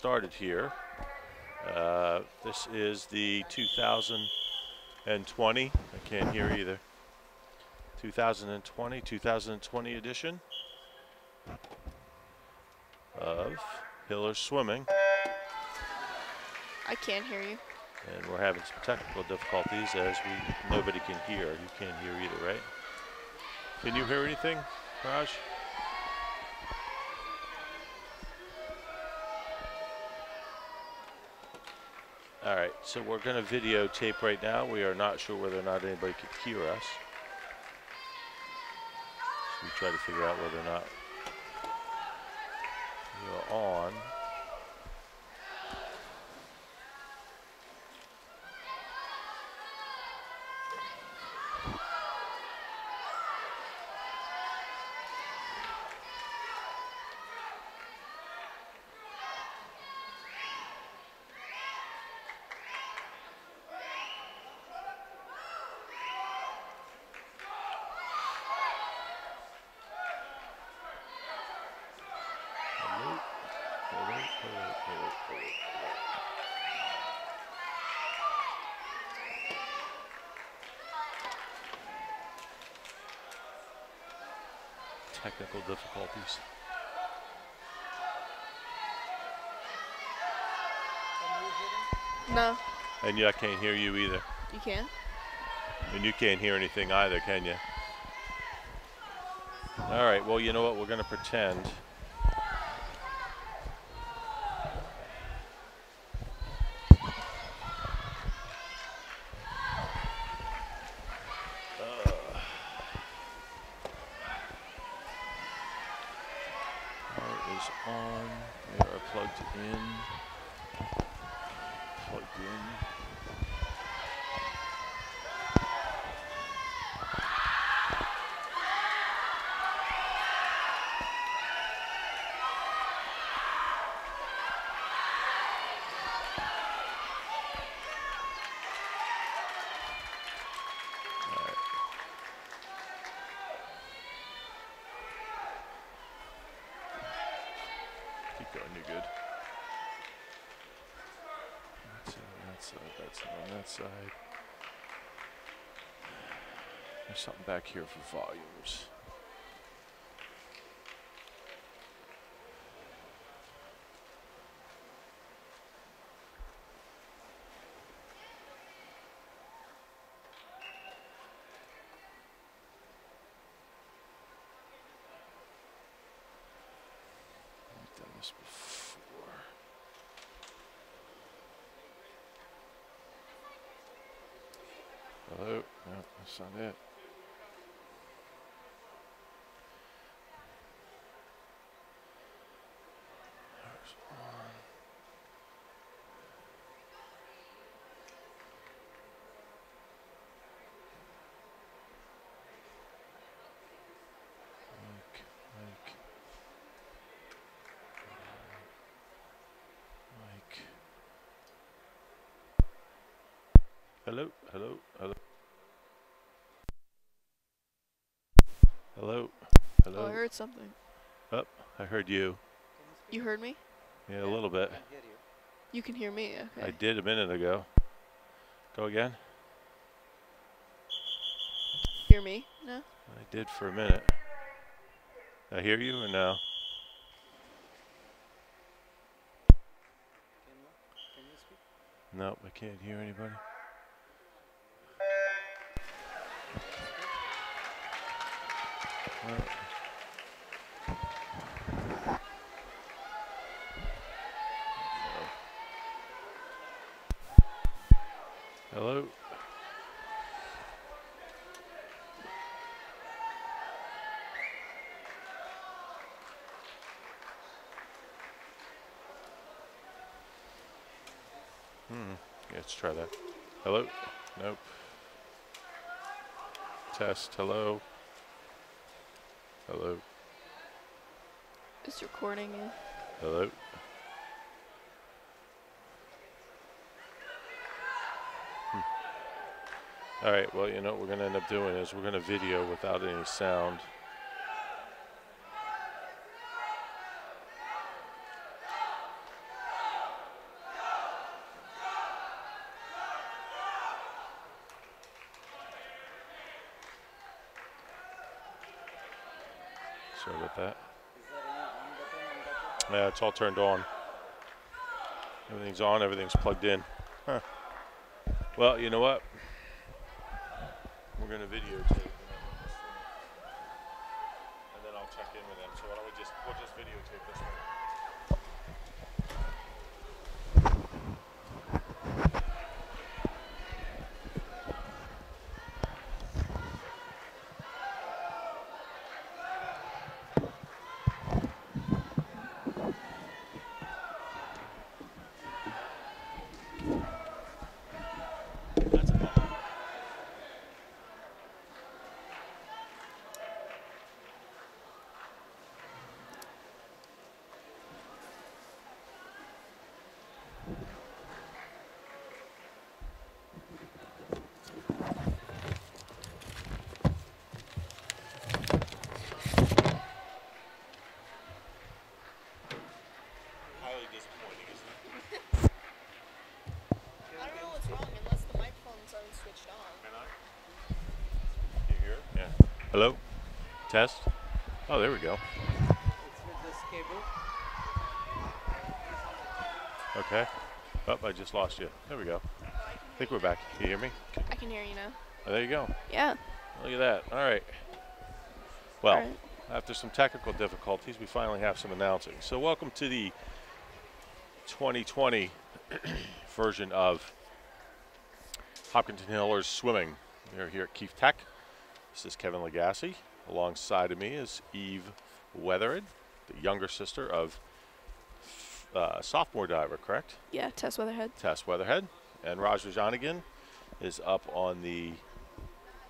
started here. Uh, this is the 2020. I can't hear either. 2020, 2020 edition of Hiller Swimming. I can't hear you. And we're having some technical difficulties as we nobody can hear. You can't hear either, right? Can you hear anything, Raj? All right, so we're going to videotape right now. We are not sure whether or not anybody could hear us. So we try to figure out whether or not are on. Hello? Hello? Hello? Hello? Hello? Technical difficulties. No, And yeah, I can't hear you either. you can. And you can't hear anything either, can you? All right, well, you know what? We're going to pretend. Uh, Power is We are plugged in. Plugged in. All right. Keep going, you're good. That's it on that side, that's it on that side. There's something back here for volumes. Hello? Oh, no, that's not it. There's one. Mic, mic. Mic. Hello, hello, hello. Hello, hello. Oh, I heard something. Up, I heard you. You heard me? Yeah, a little bit. You can hear me. Okay. I did a minute ago. Go again. hear me? No. I did for a minute. I hear you or no? Nope, I can't hear anybody. Hello? Hmm. Yeah, let's try that. Hello? Nope. Test. Hello? Hello. It's recording you. Hello. Hmm. All right, well, you know what we're going to end up doing is we're going to video without any sound. It's all turned on. Everything's on, everything's plugged in. Huh. Well, you know what? We're going to videotape. And then I'll check in with them. So why don't we just, we'll just videotape this one. That's a bummer. Highly disappointing, isn't it? I don't know what's wrong unless the microphones aren't switched on. Can I? You hear? Yeah. Hello? Test? Oh, there we go. It's with this cable. Okay. Oh, I just lost you. There we go. I think we're back. Can you hear me? I can hear you now. Oh, there you go. Yeah. Look at that. All right. Well, All right. after some technical difficulties, we finally have some announcing. So, welcome to the 2020 version of Hopkinton Hillers Swimming. We are here at Keefe Tech. This is Kevin Legassi. Alongside of me is Eve Weatherhead, the younger sister of uh, sophomore diver, correct? Yeah. Tess Weatherhead. Tess Weatherhead. And Raj Rajanigan is up on the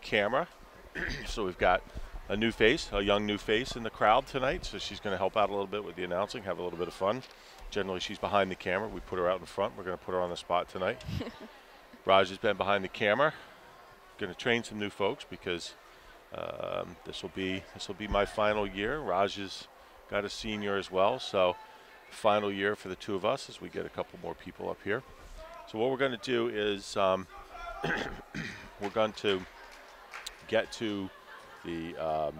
camera. so we've got a new face, a young new face in the crowd tonight. So she's going to help out a little bit with the announcing, have a little bit of fun. Generally, she's behind the camera. We put her out in front. We're going to put her on the spot tonight. Raj has been behind the camera. Going to train some new folks because um, this will be this will be my final year. Raj has got a senior as well, so final year for the two of us as we get a couple more people up here. So what we're going to do is um, we're going to get to the um,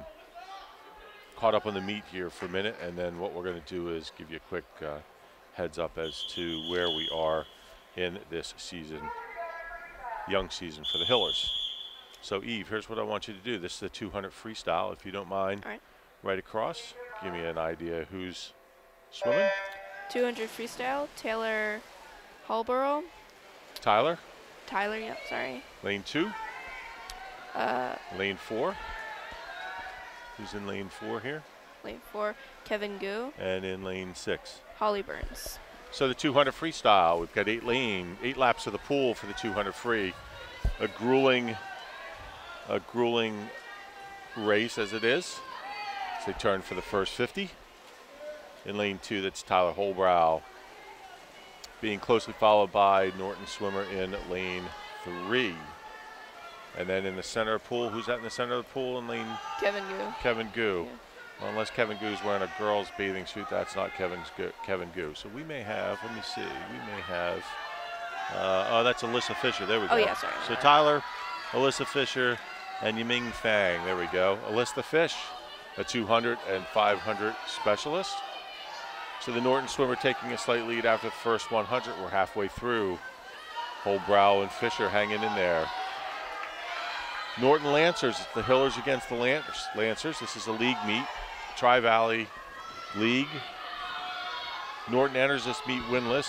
caught up on the meet here for a minute, and then what we're going to do is give you a quick uh, heads up as to where we are in this season, young season for the Hillers. So Eve, here's what I want you to do. This is the 200 freestyle, if you don't mind. All right. Right across. Give me an idea who's swimming. 200 freestyle. Taylor Hallborough. Tyler, Tyler. Yep. Sorry. lane two. Uh, Lane four. Who's in lane four here? lane four. Kevin Gu. And in lane six. Holly Burns. So the 200 freestyle, we've got eight lane, eight laps of the pool for the 200 free. A grueling, a grueling race as it is. As they turn for the first 50. In lane two, that's Tyler Holbrow. Being closely followed by Norton Swimmer in lane three. And then in the center of the pool, who's that in the center of the pool in lane Kevin Gu. Kevin Gu. Yeah. Well, unless Kevin Gu's wearing a girl's bathing suit, that's not Kevin's Kevin Gu. So we may have, let me see, we may have, uh, oh, that's Alyssa Fisher. There we go. Oh, yeah, sorry. So Tyler, Alyssa Fisher, and Yiming Fang. There we go. Alyssa Fish, a 200 and 500 specialist. So the Norton swimmer taking a slight lead after the first 100. We're halfway through. Holbrow and Fisher hanging in there. Norton Lancers, it's the Hillers against the Lan- Lancers. This is a league meet, Tri Valley League. Norton enters this meet winless.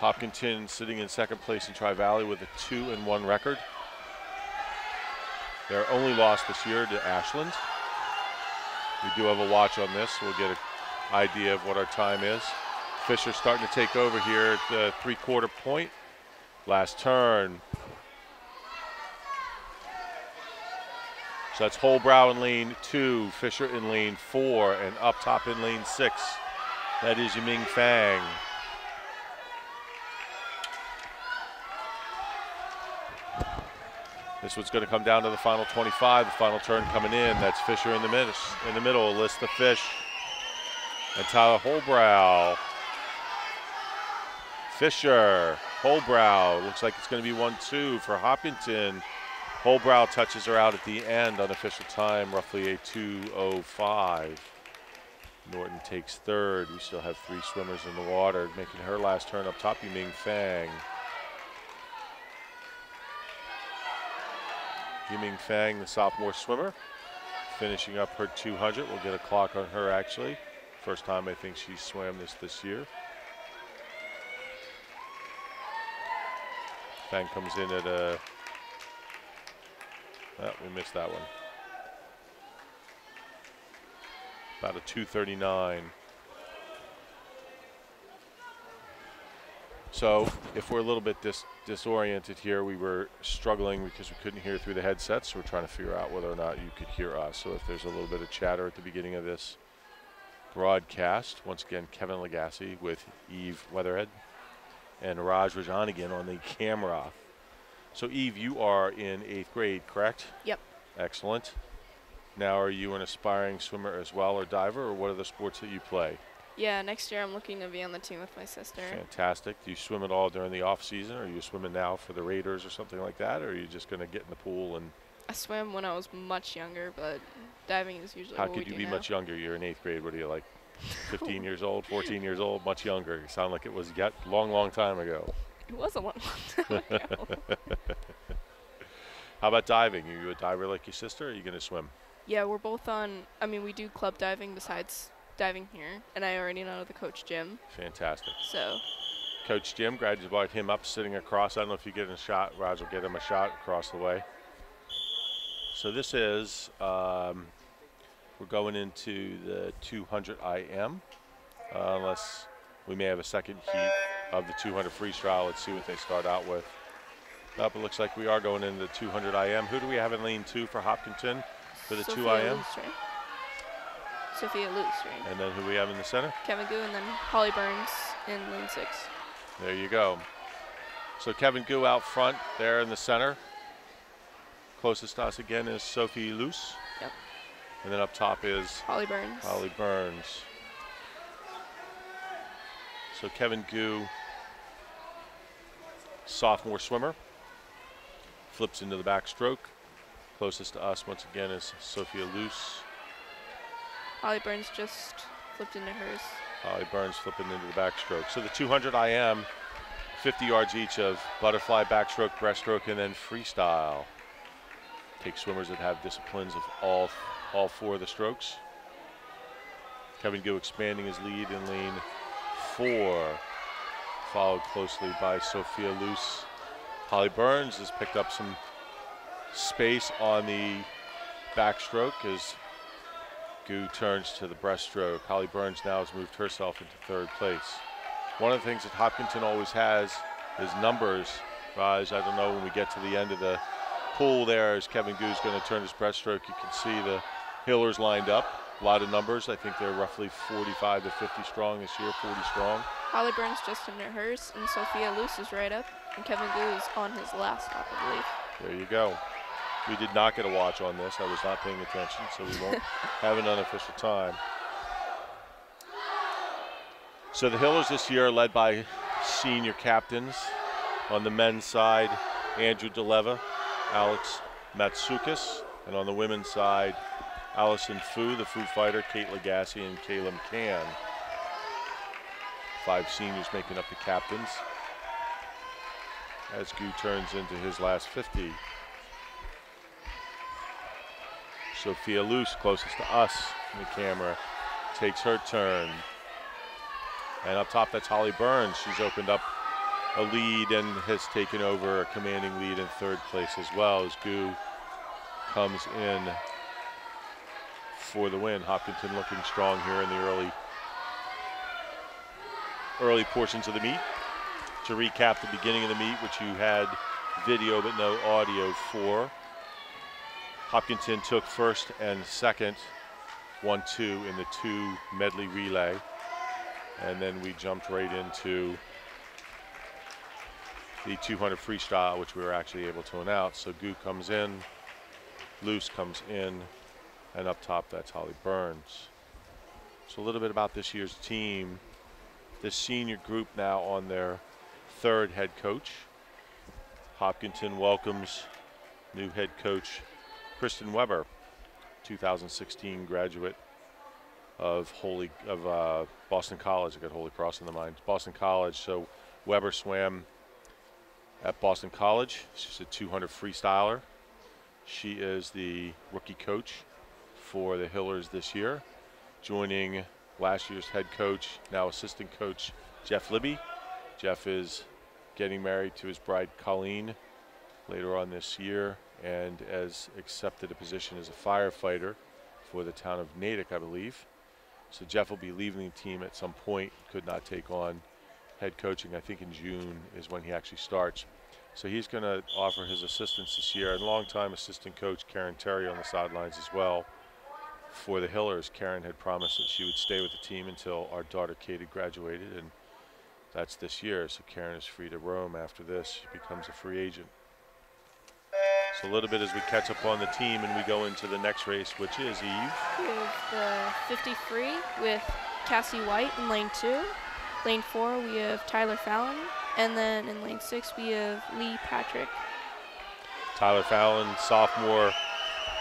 Hopkinton sitting in second place in Tri Valley with a two and one record. Their only loss this year to Ashland. We do have a watch on this. We'll get an idea of what our time is. Fisher starting to take over here at the three quarter point. Last turn. So that's Holbrow in lane two, Fisher in lane four, and up top in lane six. That is Yiming Fang. This one's going to come down to the final 25. The final turn coming in. That's Fisher in the middle. In the middle, Alyssa Fish. And Tyler Holbrow. Fisher, Holbrow. Looks like it's going to be 1 2 for Hopkinton. Holbrow touches her out at the end, unofficial time, roughly a 2.05. Norton takes third. We still have three swimmers in the water. Making her last turn up top, Yiming Fang. Yiming Fang, the sophomore swimmer, finishing up her 200. We'll get a clock on her actually. First time I think she swam this this year. Fang comes in at a Oh, we missed that one. About a 239. So if we're a little bit dis disoriented here, we were struggling because we couldn't hear through the headsets. So we're trying to figure out whether or not you could hear us. So if there's a little bit of chatter at the beginning of this broadcast, once again, Kevin Legassi with Eve Weatherhead and Raj Rajanigan on the camera. So Eve, you are in eighth grade, correct? Yep. Excellent. Now, are you an aspiring swimmer as well, or diver, or what are the sports that you play? Yeah, next year I'm looking to be on the team with my sister. Fantastic. Do you swim at all during the off season, or are you swimming now for the Raiders or something like that, or are you just going to get in the pool and? I swam when I was much younger, but diving is usually. How could you be now. much younger? You're in eighth grade. What are you like? 15 years old, 14 years old, much younger. You sound like it was yet long, long time ago. It was a long, long time ago. How about diving? Are you a diver like your sister, or are you going to swim? yeah, we're both on. I mean, we do club diving besides diving here, and I already know the coach Jim. Fantastic. So Coach Jim, glad you brought him up, sitting across. I don't know if you get a shot. Raj will get him a shot across the way. So this is, um, we're going into the 200 IM, uh, unless we may have a second heat of the 200 freestyle. Let's see what they start out with. Up, it looks like we are going into the 200 IM. Who do we have in lane two for Hopkinton for the 2 IM? Right? Sophia Luce, right? And then who we have in the center? Kevin Gu, and then Holly Burns in lane six. There you go. So Kevin Gu out front there in the center. Closest to us again is Sophie Luce. Yep. And then up top is Holly Burns. Holly Burns. So Kevin Gu, sophomore swimmer, flips into the backstroke. Closest to us once again is Sophia Luce. Holly Burns just flipped into hers. Holly Burns flipping into the backstroke. So the 200 IM, 50 yards each of butterfly, backstroke, breaststroke, and then freestyle. Take swimmers that have disciplines of all, all four of the strokes. Kevin Gill expanding his lead in lane four, followed closely by Sophia Luce. Holly Burns has picked up some space on the backstroke as Gu turns to the breaststroke. Holly Burns now has moved herself into third place. One of the things that Hopkinton always has is numbers. Raj, I don't know when we get to the end of the pool there as Kevin Gu's going to turn his breaststroke. You can see the Hillers lined up. A lot of numbers. I think they're roughly 45 to 50 strong this year, 40 strong. Holly Burns just into hers, and Sophia Luce is right up, and Kevin Gu is on his last I believe. There you go. We did not get a watch on this. I was not paying attention, so we won't have an unofficial time. So the Hillers this year are led by senior captains. On the men's side, Andrew DeLeva, Alex Matsoukas, and on the women's side, Allison Fu, the Fu fighter, Kate Legassi, and Kayla McCann. Five seniors making up the captains. As Gu turns into his last 50. Sophia Luce, closest to us in the camera, takes her turn. And up top, that's Holly Burns. She's opened up a lead and has taken over a commanding lead in third place as well as Gu comes in for the win. Hopkinton looking strong here in the early early portions of the meet. To recap the beginning of the meet, which you had video but no audio for. Hopkinton took first and second, 1-2 in the two medley relay. And then we jumped right into the 200 freestyle, which we were actually able to announce. So Gu comes in, Luce comes in, and up top that's Holly Burns. So a little bit about this year's team. This senior group now on their third head coach. Hopkinton welcomes new head coach Kristen Weber, 2016 graduate of Holy of uh, Boston College. I got Holy Cross in the mind. Boston College. So Weber swam at Boston College. She's a 200 freestyler. She is the rookie coach for the Hillers this year, joining last year's head coach, now assistant coach Jeff Libby. Jeff is getting married to his bride Colleen later on this year and has accepted a position as a firefighter for the town of Natick, I believe. So Jeff will be leaving the team at some point. Could not take on head coaching. I think in June is when he actually starts. So he's going to offer his assistance this year. And longtime assistant coach Karen Terry on the sidelines as well for the Hillers. Karen had promised that she would stay with the team until our daughter Katie graduated, and that's this year. So Karen is free to roam after this. She becomes a free agent. A little bit as we catch up on the team and we go into the next race, which is Eve. We have the 53 with Cassie White in lane two. Lane four, we have Tyler Fallon. And then in lane six, we have Lee Patrick. Tyler Fallon, sophomore,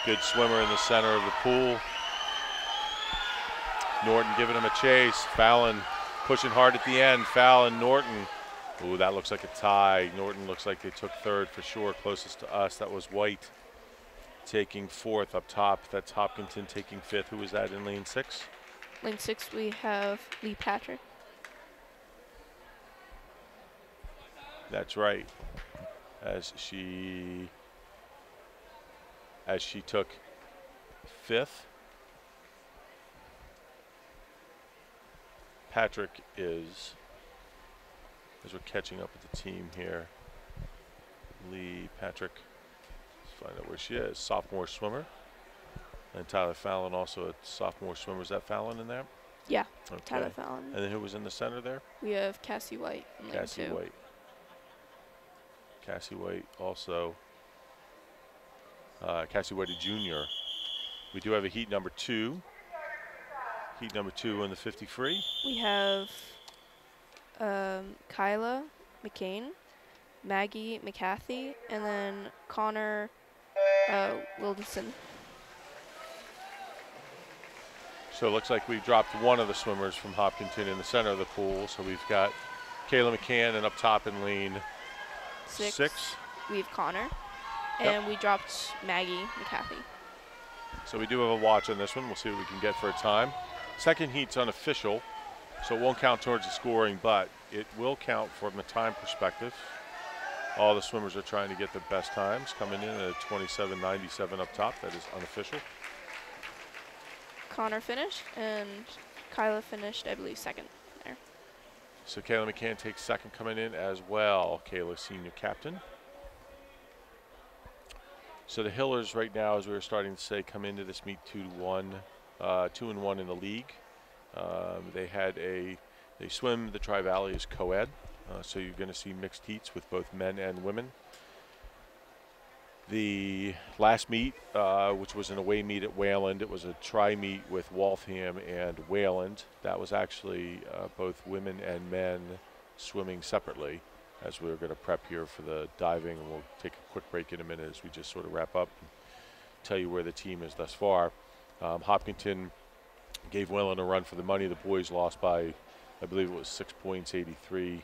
good swimmer in the center of the pool. Norton giving him a chase. Fallon pushing hard at the end. Fallon, Norton. Ooh, that looks like a tie. Norton looks like they took third for sure. Closest to us, that was White taking fourth up top. That's Hopkinton taking fifth. Who was that in lane six? Lane six, we have Lee Patrick. That's right. As she as she took fifth. Patrick is as we're catching up with the team here. Lee Patrick. Let's find out where she is. Sophomore swimmer. And Tyler Fallon also a sophomore swimmer. Is that Fallon in there? Yeah, Okay. Tyler Fallon. And then who was in the center there? We have Cassie White Cassie two. White. Cassie White also. Uh, Cassie White, a junior. We do have a heat number two. Heat number two in the 50 free. We have um, Kyla McCain, Maggie McCarthy, and then Connor uh, Wilderson. So it looks like we dropped one of the swimmers from Hopkinton in the center of the pool. So we've got Kayla McCann and up top in lane Six. six. We have Connor, Yep. and we dropped Maggie McCarthy. So we do have a watch on this one. We'll see what we can get for a time. Second heat's unofficial, so it won't count towards the scoring, but it will count from a time perspective. All the swimmers are trying to get the best times, coming in at 27.97 up top. That is unofficial. Connor finished, and Kyla finished, I believe, second there. So Kayla McCann takes second coming in as well. Kayla, senior captain. So the Hillers right now, as we were starting to say, come into this meet two to one, uh, two and one in the league. Um, they had a, they swim the Tri Valley as co-ed, uh, so you're going to see mixed heats with both men and women. The last meet, uh, which was an away meet at Wayland, it was a tri meet with Waltham and Wayland. That was actually uh, both women and men swimming separately as we were going to prep here for the diving. And we'll take a quick break in a minute as we just sort of wrap up and tell you where the team is thus far. Um, Hopkinton gave Wayland a run for the money. The boys lost by, I believe it was six points, 83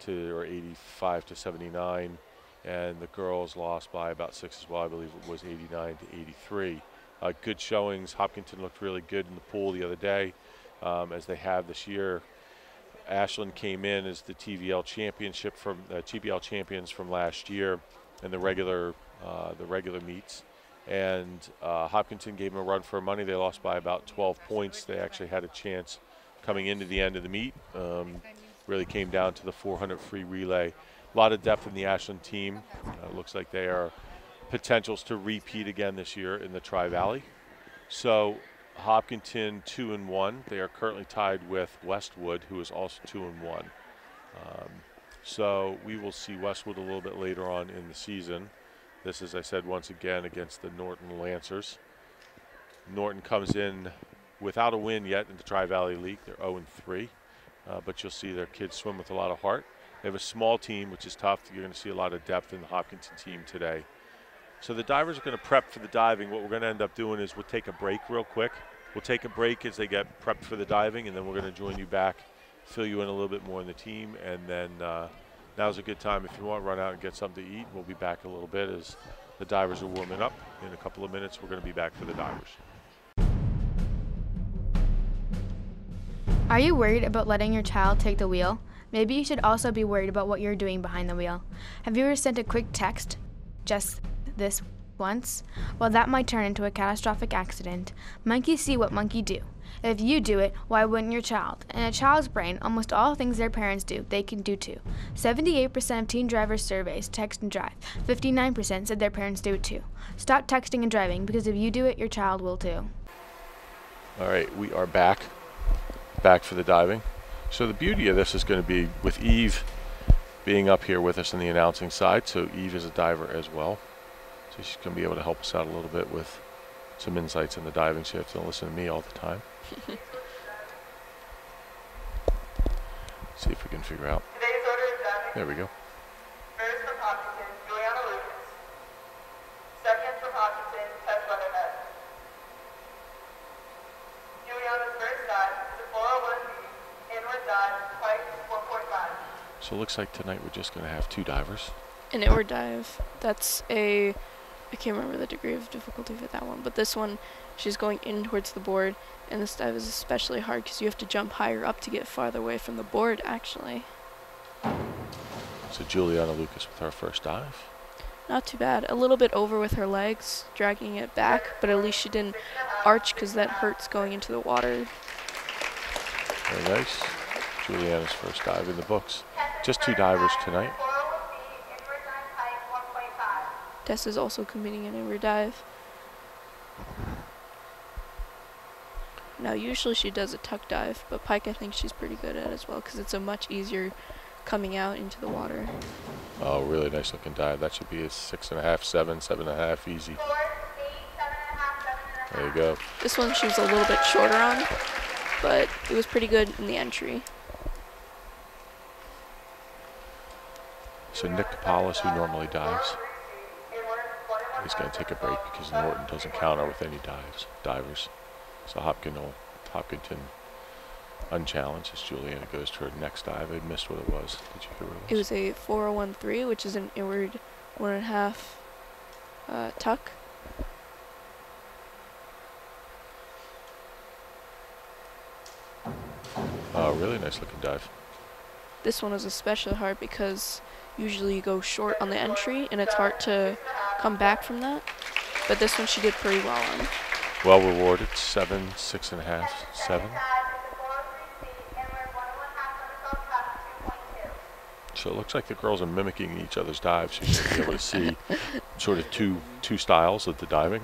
to or 85 to 79 and the girls lost by about six as well. I believe it was 89 to 83. Uh, good showings. Hopkinton looked really good in the pool the other day, um, as they have this year. Ashland came in as the TVL championship from uh, TVL champions from last year, and the regular uh, the regular meets, and uh, Hopkinton gave them a run for money. They lost by about 12 points. They actually had a chance coming into the end of the meet. Um, really came down to the 400 free relay. A lot of depth in the Ashland team. Uh, looks like they are potentials to repeat again this year in the Tri Valley. So Hopkinton two and one. They are currently tied with Westwood, who is also two and one. Um, So we will see Westwood a little bit later on in the season. This, as I said, once again against the Norton Lancers. Norton comes in without a win yet in the Tri Valley League. They're 0 3, uh, but you'll see their kids swim with a lot of heart. They have a small team, which is tough. You're going to see a lot of depth in the Hopkinton team today. So the divers are going to prep for the diving. What we're going to end up doing is we'll take a break real quick. We'll take a break as they get prepped for the diving, and then we're going to join you back, fill you in a little bit more on the team, and then uh, now's a good time if you want to run out and get something to eat. We'll be back a little bit as the divers are warming up. In a couple of minutes, we're going to be back for the divers. Are you worried about letting your child take the wheel? Maybe you should also be worried about what you're doing behind the wheel. Have you ever sent a quick text, just this once? Well, that might turn into a catastrophic accident. Monkeys see what monkey do. If you do it, why wouldn't your child? In a child's brain, almost all things their parents do, they can do too. 78% of teen drivers surveys text and drive. 59% said their parents do it too. Stop texting and driving because if you do it, your child will too. All right, we are back, back for the diving. So the beauty of this is going to be with Eve being up here with us on the announcing side. So Eve is a diver as well. So she's going to be able to help us out a little bit with some insights in the diving. So you have to listen to me all the time. See if we can figure out. Today's order is diving. There we go. First from Hopkinton, Juliana Lucas. Second from Hopkinton, Tess Weatherhead. Juliana's first dive is a 401B, inward dive, height 4.5. So it looks like tonight we're just going to have two divers. An inward dive. That's a. I can't remember the degree of difficulty for that one, but this one, she's going in towards the board, and this dive is especially hard because you have to jump higher up to get farther away from the board, actually. So Juliana Lucas with her first dive. Not too bad. A little bit over with her legs, dragging it back, but at least she didn't arch because that hurts going into the water. Very nice. Juliana's first dive in the books. Just two divers tonight. Tess is also committing an inward dive. Now, usually she does a tuck dive, but Pike I think she's pretty good at as well because it's a much easier coming out into the water. Oh, really nice looking dive. That should be a six and a half, seven, seven and a half, easy. Four, eight, seven and a half, seven and a half. There you go. This one she was a little bit shorter on, but it was pretty good in the entry. So Nick Kapalis, who normally dives, Inward, one and one is going to take a break because Norton doesn't counter with any dives, divers. So Hopkin will, Hopkinton unchallenged as Juliana goes to her next dive. I missed what it was. Did you hear what It was a 4013, which is an inward one and a half uh, tuck. Oh, really nice looking dive. This one is especially hard because usually you go short on the entry and it's hard to come back from that. But this one she did pretty well on. Well rewarded. Seven, six and a half, seven. dive is a 403C, inward, one and one half somersault tuck, 2.2. So it looks like the girls are mimicking each other's dives. So you're be able to see sort of two two styles of the diving.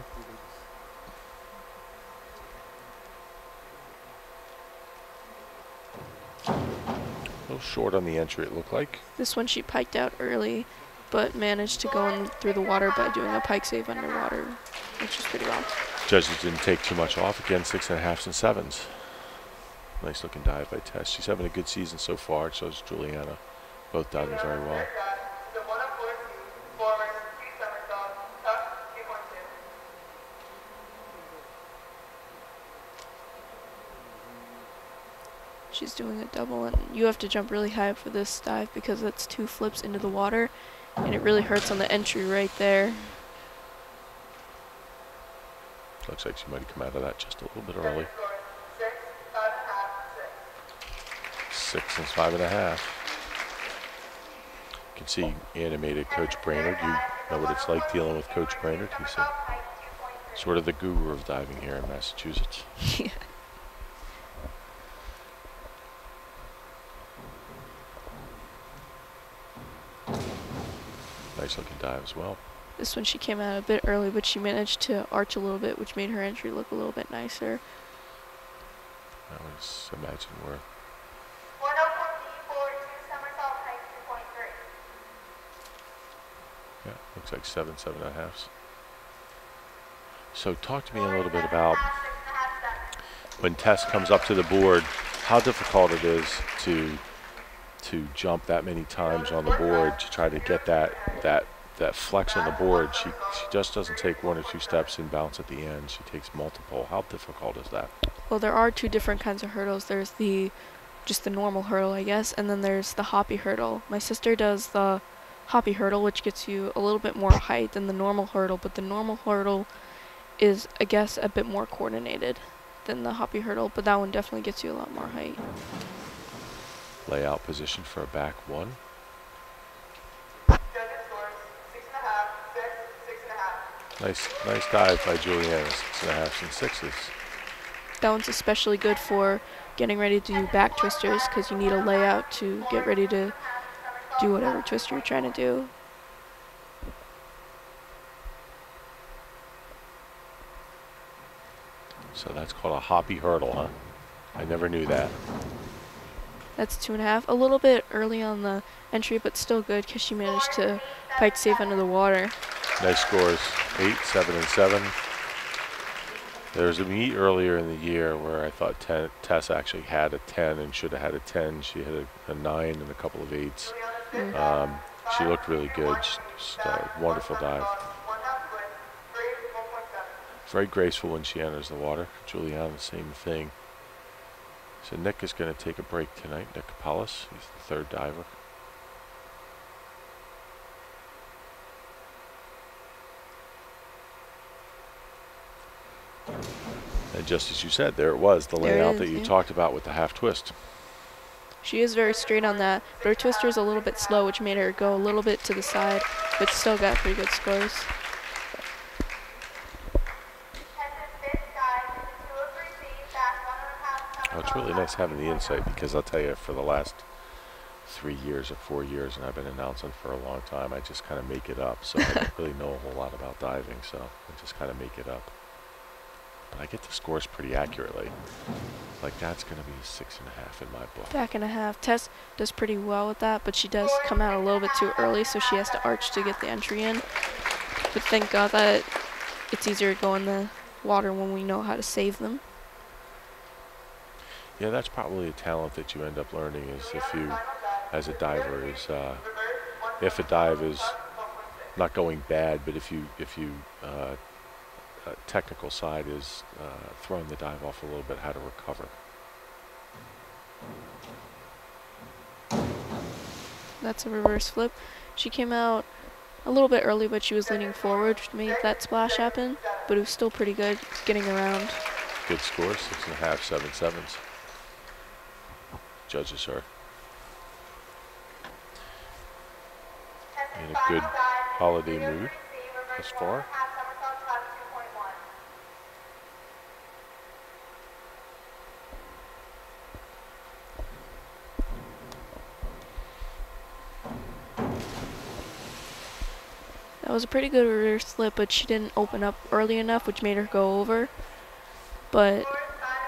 A little short on the entry, it looked like. This one she piked out early, but managed to go in through the water by doing a pike save underwater, which is pretty well. Judges didn't take too much off. Again, six and a halfs and sevens. Nice looking dive by Tess. She's having a good season so far. So is Juliana. Both diving very well. Third dive is a 104C, forward, two somersaults, tuck, 2.2. She's doing a double, and you have to jump really high for this dive because it's two flips into the water, and it really hurts on the entry right there. Looks like she might have come out of that just a little bit early. Six, five and a half, six. Six and five and a half. You can see animated Coach Brainerd. You know what it's like dealing with Coach Brainerd. He's a, sort of the guru of diving here in Massachusetts. yeah. Nice looking dive as well. This one she came out a bit early, but she managed to arch a little bit, which made her entry look a little bit nicer. I always imagine we're 104C, forward, two somersault, height Yeah, looks like seven, seven and a half. So talk to me a little bit about when Tess comes up to the board, how difficult it is to to jump that many times on the board to try to get that that that flex on the board. She she just doesn't take one or two steps and bounce at the end. She takes multiple. How difficult is that? Well, there are two different kinds of hurdles. There's the just the normal hurdle, I guess, and then there's the hoppy hurdle. My sister does the hoppy hurdle, which gets you a little bit more height than the normal hurdle, but the normal hurdle is, I guess, a bit more coordinated than the hoppy hurdle, but that one definitely gets you a lot more height. Layout position for a back one. Judges scores six and a half, six, six and a half. Nice nice dive by Juliana. Six and a half and sixes. That one's especially good for getting ready to do back twisters because you need a layout to get ready to do whatever twister you're trying to do. So that's called a hoppy hurdle, huh? I never knew that. That's two and a half. A little bit early on the entry, but still good because she managed to pike safe under the water. Nice scores. Eight, seven, and seven. There was a meet earlier in the year where I thought ten, Tess actually had a 10 and should have had a 10. She had a, a 9 and a couple of 8s. Um, she looked really good. Just a wonderful dive. One half twist, three, one point seven. Very graceful when she enters the water. Juliana, the same thing. So Nick is going to take a break tonight. Nick Kapalis, he's the third diver. And just as you said, there it was, the There layout is, that you yeah. talked about with the half twist. She is very straight on that, but her twister is a little bit slow, which made her go a little bit to the side, but still got pretty good scores. Tess's fifth dive is a 203 feet, fast one and a Oh, it's really nice having the insight because I'll tell you, for the last three years or four years, and I've been announcing for a long time, I just kind of make it up. So I don't really know a whole lot about diving, so I just kind of make it up. But I get the scores pretty accurately. Like that's going to be six and a half in my book. Back and a half. Tess does pretty well with that, but she does come out a little bit too early, so she has to arch to get the entry in. But thank God that it's easier to go in the water when we know how to save them. Yeah, that's probably a talent that you end up learning is if you, as a diver, is uh, if a dive is not going bad, but if you if you uh, uh, technical side is uh, throwing the dive off a little bit, how to recover. That's a reverse flip. She came out a little bit early, but she was leaning forward to make that splash happen. But it was still pretty good getting around. Good score, six and a half, seven sevens. Judges are in a good holiday mood thus far. Half somersault, top 2.1. That was a pretty good reverse flip, but she didn't open up early enough, which made her go over. But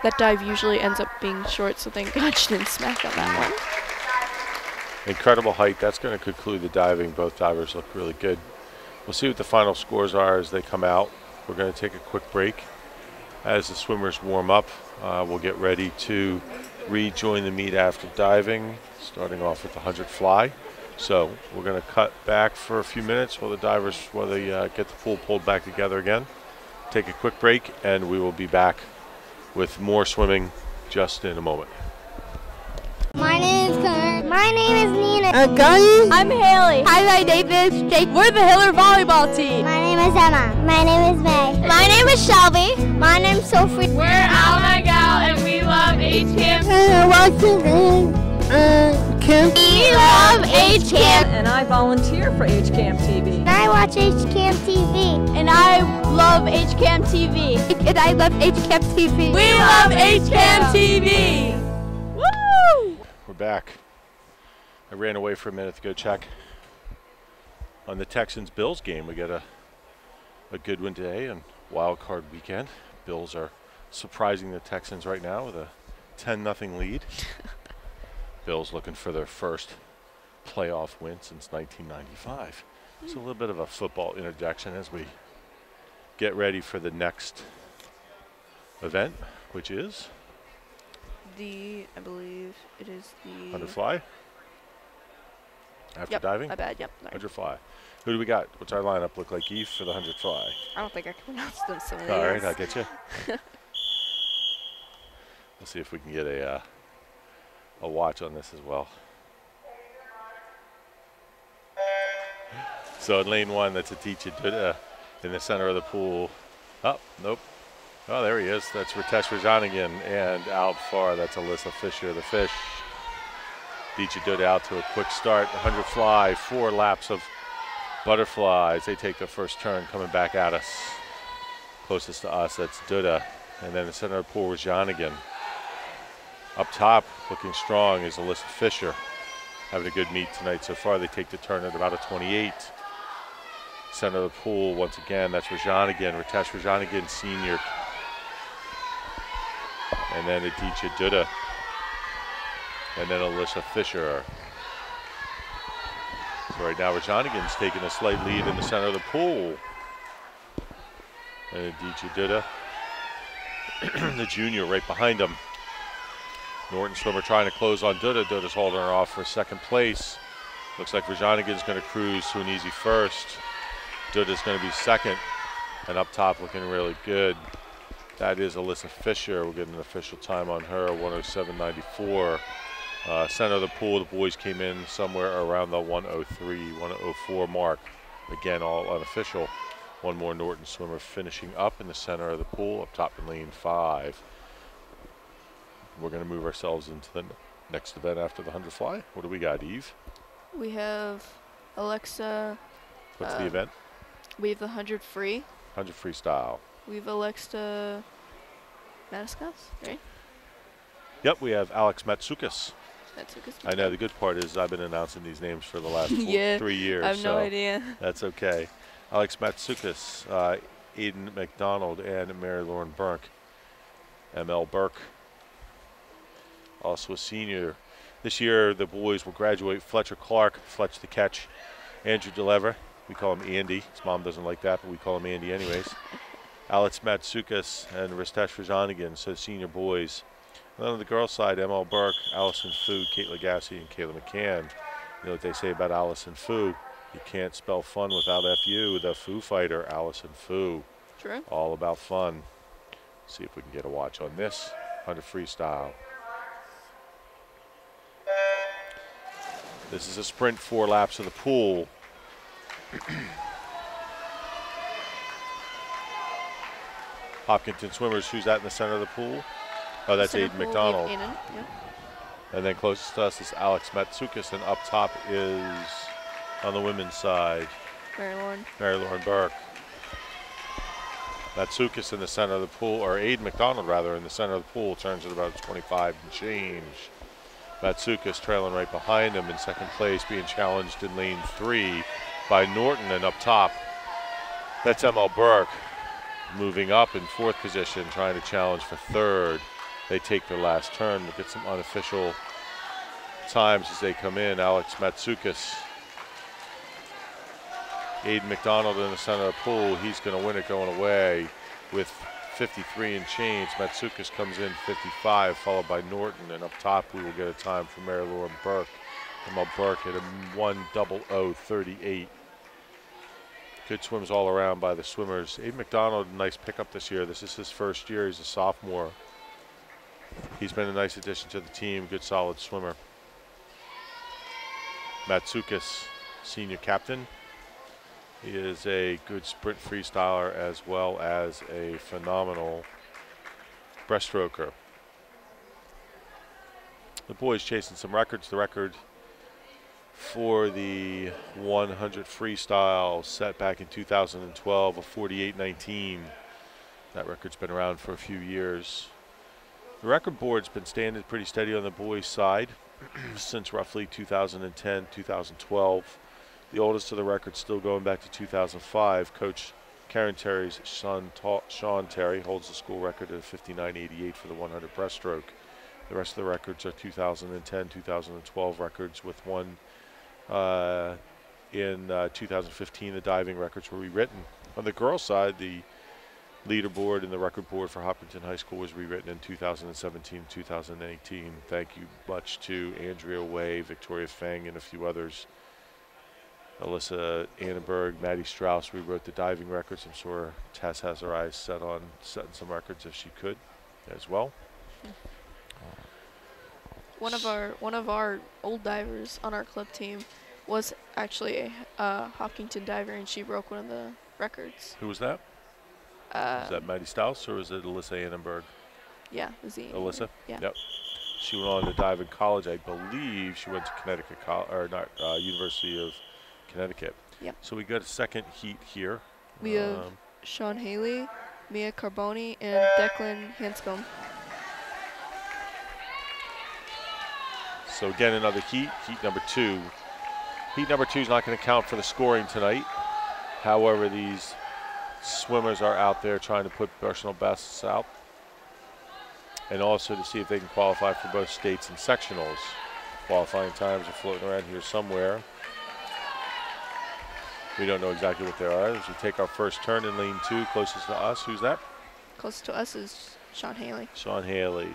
that dive usually ends up being short, so thank God she didn't smack on that one. Incredible height. That's going to conclude the diving. Both divers look really good. We'll see what the final scores are as they come out. We're going to take a quick break. As the swimmers warm up, uh, we'll get ready to rejoin the meet after diving, starting off with the 100 fly. So we're going to cut back for a few minutes while the divers, while they uh, get the pool pulled back together again. Take a quick break, and we will be back with more swimming just in a moment. My name is Connor. My name is Nina. I'm Gunny. I'm Haley. Hi, my name is Jake. We're the Hiller volleyball team. My name is Emma. My name is May. My name is Shelby. My name is Sophie. We're Alma Gal, and we love HCAM. Uh, watching camp. We love HCAM. And I volunteer for HCAM TV. And I watch HCAM TV. And I love HCAM TV. And I love H Camp TV. We love HCAM TV. Woo! We're back. I ran away for a minute to go check on the Texans Bills game. We got a a good one today and wild card weekend. Bills are surprising the Texans right now with a 10 nothing lead. Bills looking for their first playoff win since 1995. It's a little bit of a football interjection as we get ready for the next event, which is The I believe it is the. under fly. After Yep, diving, My bad. Yep. sorry. hundred fly. Who do we got? What's our lineup look like, Eve, for the hundred fly? I don't think I can pronounce them. Some of All right. I'll get you. Let's see if we can get a uh, a watch on this as well. So in lane one, that's a Duda uh, in the center of the pool. Oh, nope. Oh, there he is. That's Ritesh Rajanigan. And out far, that's Alyssa Fisher, the fish. Dicha Duda out to a quick start. 100 fly, four laps of butterflies. They take the first turn coming back at us. Closest to us, that's Duda. And then the center of the pool was Janigan. Up top, looking strong, is Alyssa Fisher. Having a good meet tonight so far. They take the turn at about a 28. Center of the pool, once again, that's Rajanigan, Ritesh Rajanigan, senior. And then Aditya Duda. And then Alyssa Fisher. So right now, Rajanigan's taking a slight lead in the center of the pool. And Aditya Duda, the junior, right behind him. Norton swimmer trying to close on Duda. Duda's holding her off for second place. Looks like Rajanigan's going to cruise to an easy first. Duda's going to be second. And up top looking really good. That is Alyssa Fisher. We'll get an official time on her, 107.94. Uh, center of the pool, the boys came in somewhere around the 103, 104 mark. Again, all unofficial. One more Norton swimmer finishing up in the center of the pool, up top in lane five. We're going to move ourselves into the n- next event after the 100 fly. What do we got, Eve? We have Alexa. What's the Um, event? We have the hundred free. 100 freestyle. We have Alexa. Mataskas, right? Yep, we have Alex Matsukas. That's. I know the good part is I've been announcing these names for the last Yeah, three years. I have so no idea. That's okay. Alex Matsukas, uh, Aiden McDonald, and Mary Lauren Burke. ML Burke, also a senior. This year, the boys will graduate Fletcher Clark, Fletch the catch, Andrew DeLeva. We call him Andy. His mom doesn't like that, but we call him Andy anyways. Alex Matsukas and Ritesh Rajanigan, so senior boys. And then on the girls' side, ML Burke, Allison Fu, Kate Legassi, and Kayla McCann. You know what they say about Allison Fu? You can't spell fun without FU. The Foo Fighter, Allison Fu. True. All about fun. See if we can get a watch on this under freestyle. This is a sprint, four laps of the pool. Hopkinton Swimmers, who's that in the center of the pool? Oh, that's Aiden pool, we have McDonald. Aiden, Yep. And then closest to us is Alex Matsukas, and up top is on the women's side, Mary Lauren. Mary Lauren Burke. Matsukas in the center of the pool, or Aiden McDonald rather, in the center of the pool, turns at about 25 and change. Matsukas trailing right behind him in second place, being challenged in lane three by Norton, and up top, that's ML Burke moving up in fourth position, trying to challenge for third. They take their last turn. We'll get some unofficial times as they come in. Alex Matsukas Aiden McDonald in the center of the pool. He's going to win it going away with 53 and change. Matsukas comes in 55, followed by Norton. And up top, we will get a time for Mary Lauren Burke. Emma Burke at a 10038. Good swims all around by the swimmers. Aiden McDonald, nice pickup this year. This is his first year. He's a sophomore. He's been a nice addition to the team. Good, solid swimmer. Matsukas, senior captain. He is a good sprint freestyler as well as a phenomenal breaststroker. The boys chasing some records. The record for the 100 freestyle set back in 2012 of 48.19. That record's been around for a few years. The record board's been standing pretty steady on the boys' side since roughly 2010, 2012. The oldest of the records still going back to 2005. Coach Karen Terry's son, Ta- Sean Terry, holds the school record at 59.88 for the 100 breaststroke. The rest of the records are 2010, 2012 records, with one uh, in uh, 2015. The diving records were rewritten. On the girls' side, the leaderboard and the record board for Hopkinton High School was rewritten in 2017 2018. Thank you much to Andrea Way, Victoria Fang, and a few others. Alyssa Annenberg, Maddie Strauss rewrote the diving records. I'm sure Tess has her eyes set on setting some records if she could as well. One of our one of our old divers on our club team was actually a uh, Hopkinton diver, and she broke one of the records. Who was that? Uh, Is that Maddie Strauss or is it Alyssa Annenberg? yeah, Z. Alyssa? Yeah. Yep. She went on to dive in college. I believe she went to Connecticut, Col- or not, uh, University of Connecticut. Yep. So we got a second heat here. We have Um, Sean Haley, Mia Carboni, and Declan Hanscom. So again, another heat, heat number two. Heat number two is not going to count for the scoring tonight. However, these swimmers are out there trying to put personal bests out, and also to see if they can qualify for both states and sectionals. Qualifying times are floating around here somewhere. We don't know exactly what they are. As we take our first turn in lane two, closest to us, who's that? Close to us is Sean Haley. Sean Haley.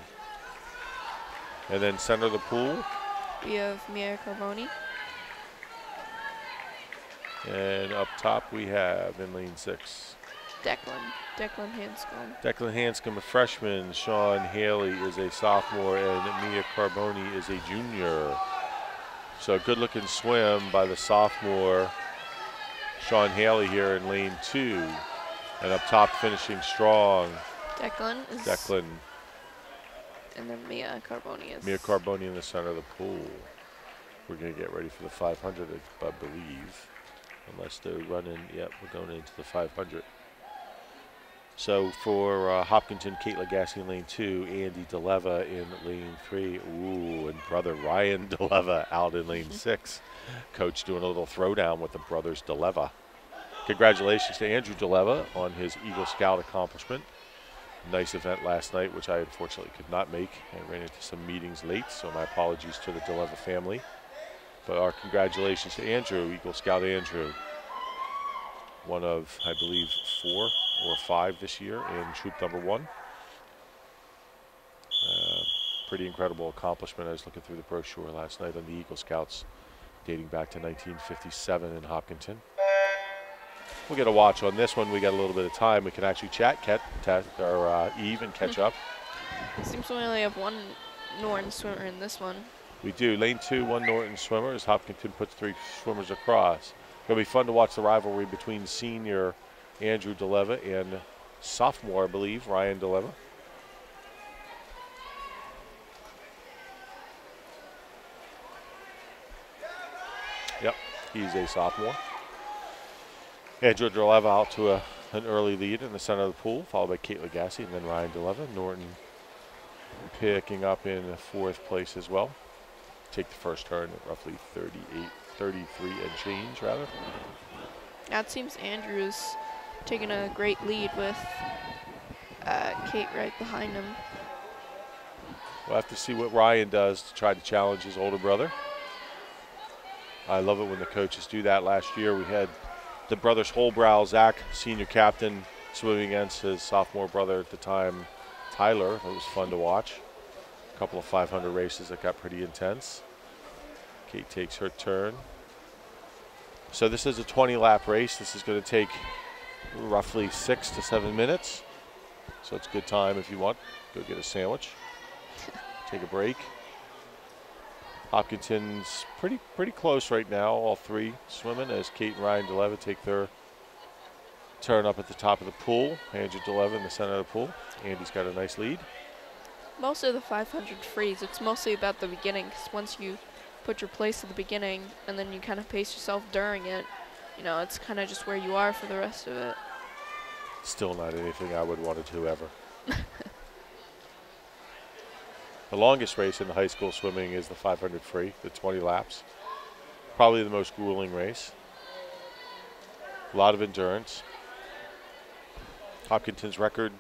And then center of the pool, We have Mia Carboni. And up top we have in lane six. Declan. Declan Hanscom. Declan Hanscom, a freshman. Sean Haley is a sophomore, and Mia Carboni is a junior. So good looking swim by the sophomore Sean Haley here in lane two. And up top finishing strong, Declan is. Declan. And then Mia Carboni is. Mia Carboni in the center of the pool. We're going to get ready for the 500, I I believe. Unless they're running, yep, we're going into the 500. So for uh, Hopkinton, Kate Legassi in lane two, Andy DeLeva in lane three. Ooh, and brother Ryan DeLeva out in lane six. Coach doing a little throwdown with the brothers DeLeva. Congratulations to Andrew DeLeva on his Eagle Scout accomplishment. Nice event last night, which I unfortunately could not make. I ran into some meetings late, so my apologies to the DeLeva family. But our congratulations to Andrew, Eagle Scout Andrew. One of, I believe, four or five this year in troop number one. Uh, pretty incredible accomplishment. I was looking through the brochure last night on the Eagle Scouts dating back to 1957 in Hopkinton. We'll get a watch on this one. We got a little bit of time. We can actually chat, Tet, or uh, Eve, and catch up. It Seems we only have one Norton swimmer in this one. We do. Lane two, one Norton swimmer as Hopkinton puts three swimmers across. It'll be fun to watch the rivalry between senior Andrew DeLeva and sophomore, I believe, Ryan DeLeva. Yep, he's a sophomore. Andrew DeLeva out to a, an early lead in the center of the pool, followed by Kate Legassi and then Ryan DeLeva. Norton picking up in fourth place as well take the first turn at roughly 38, 33 and change, rather. Now it seems Andrew's taking a great lead with uh, Kate right behind him. We'll have to see what Ryan does to try to challenge his older brother. I love it when the coaches do that. Last year we had the brothers Holbrow, Zach, senior captain, swimming against his sophomore brother at the time, Tyler. It was fun to watch. A couple of 500 races that got pretty intense. Kate takes her turn. So this is a 20 lap race. This is going to take roughly six to seven minutes. So it's a good time if you want. Go get a sandwich. Take a break. Hopkinton's pretty pretty close right now, all three swimming as Kate and Ryan DeLeva take their turn up at the top of the pool. Andrew DeLeva in the center of the pool. Andy's got a nice lead. Most of the 500 frees, it's mostly about the beginning because once you put your place at the beginning and then you kind of pace yourself during it, you know, it's kind of just where you are for the rest of it. Still not anything I would want to do ever. the longest race in the high school swimming is the 500 free, the 20 laps. Probably the most grueling race. A lot of endurance. Hopkinton's record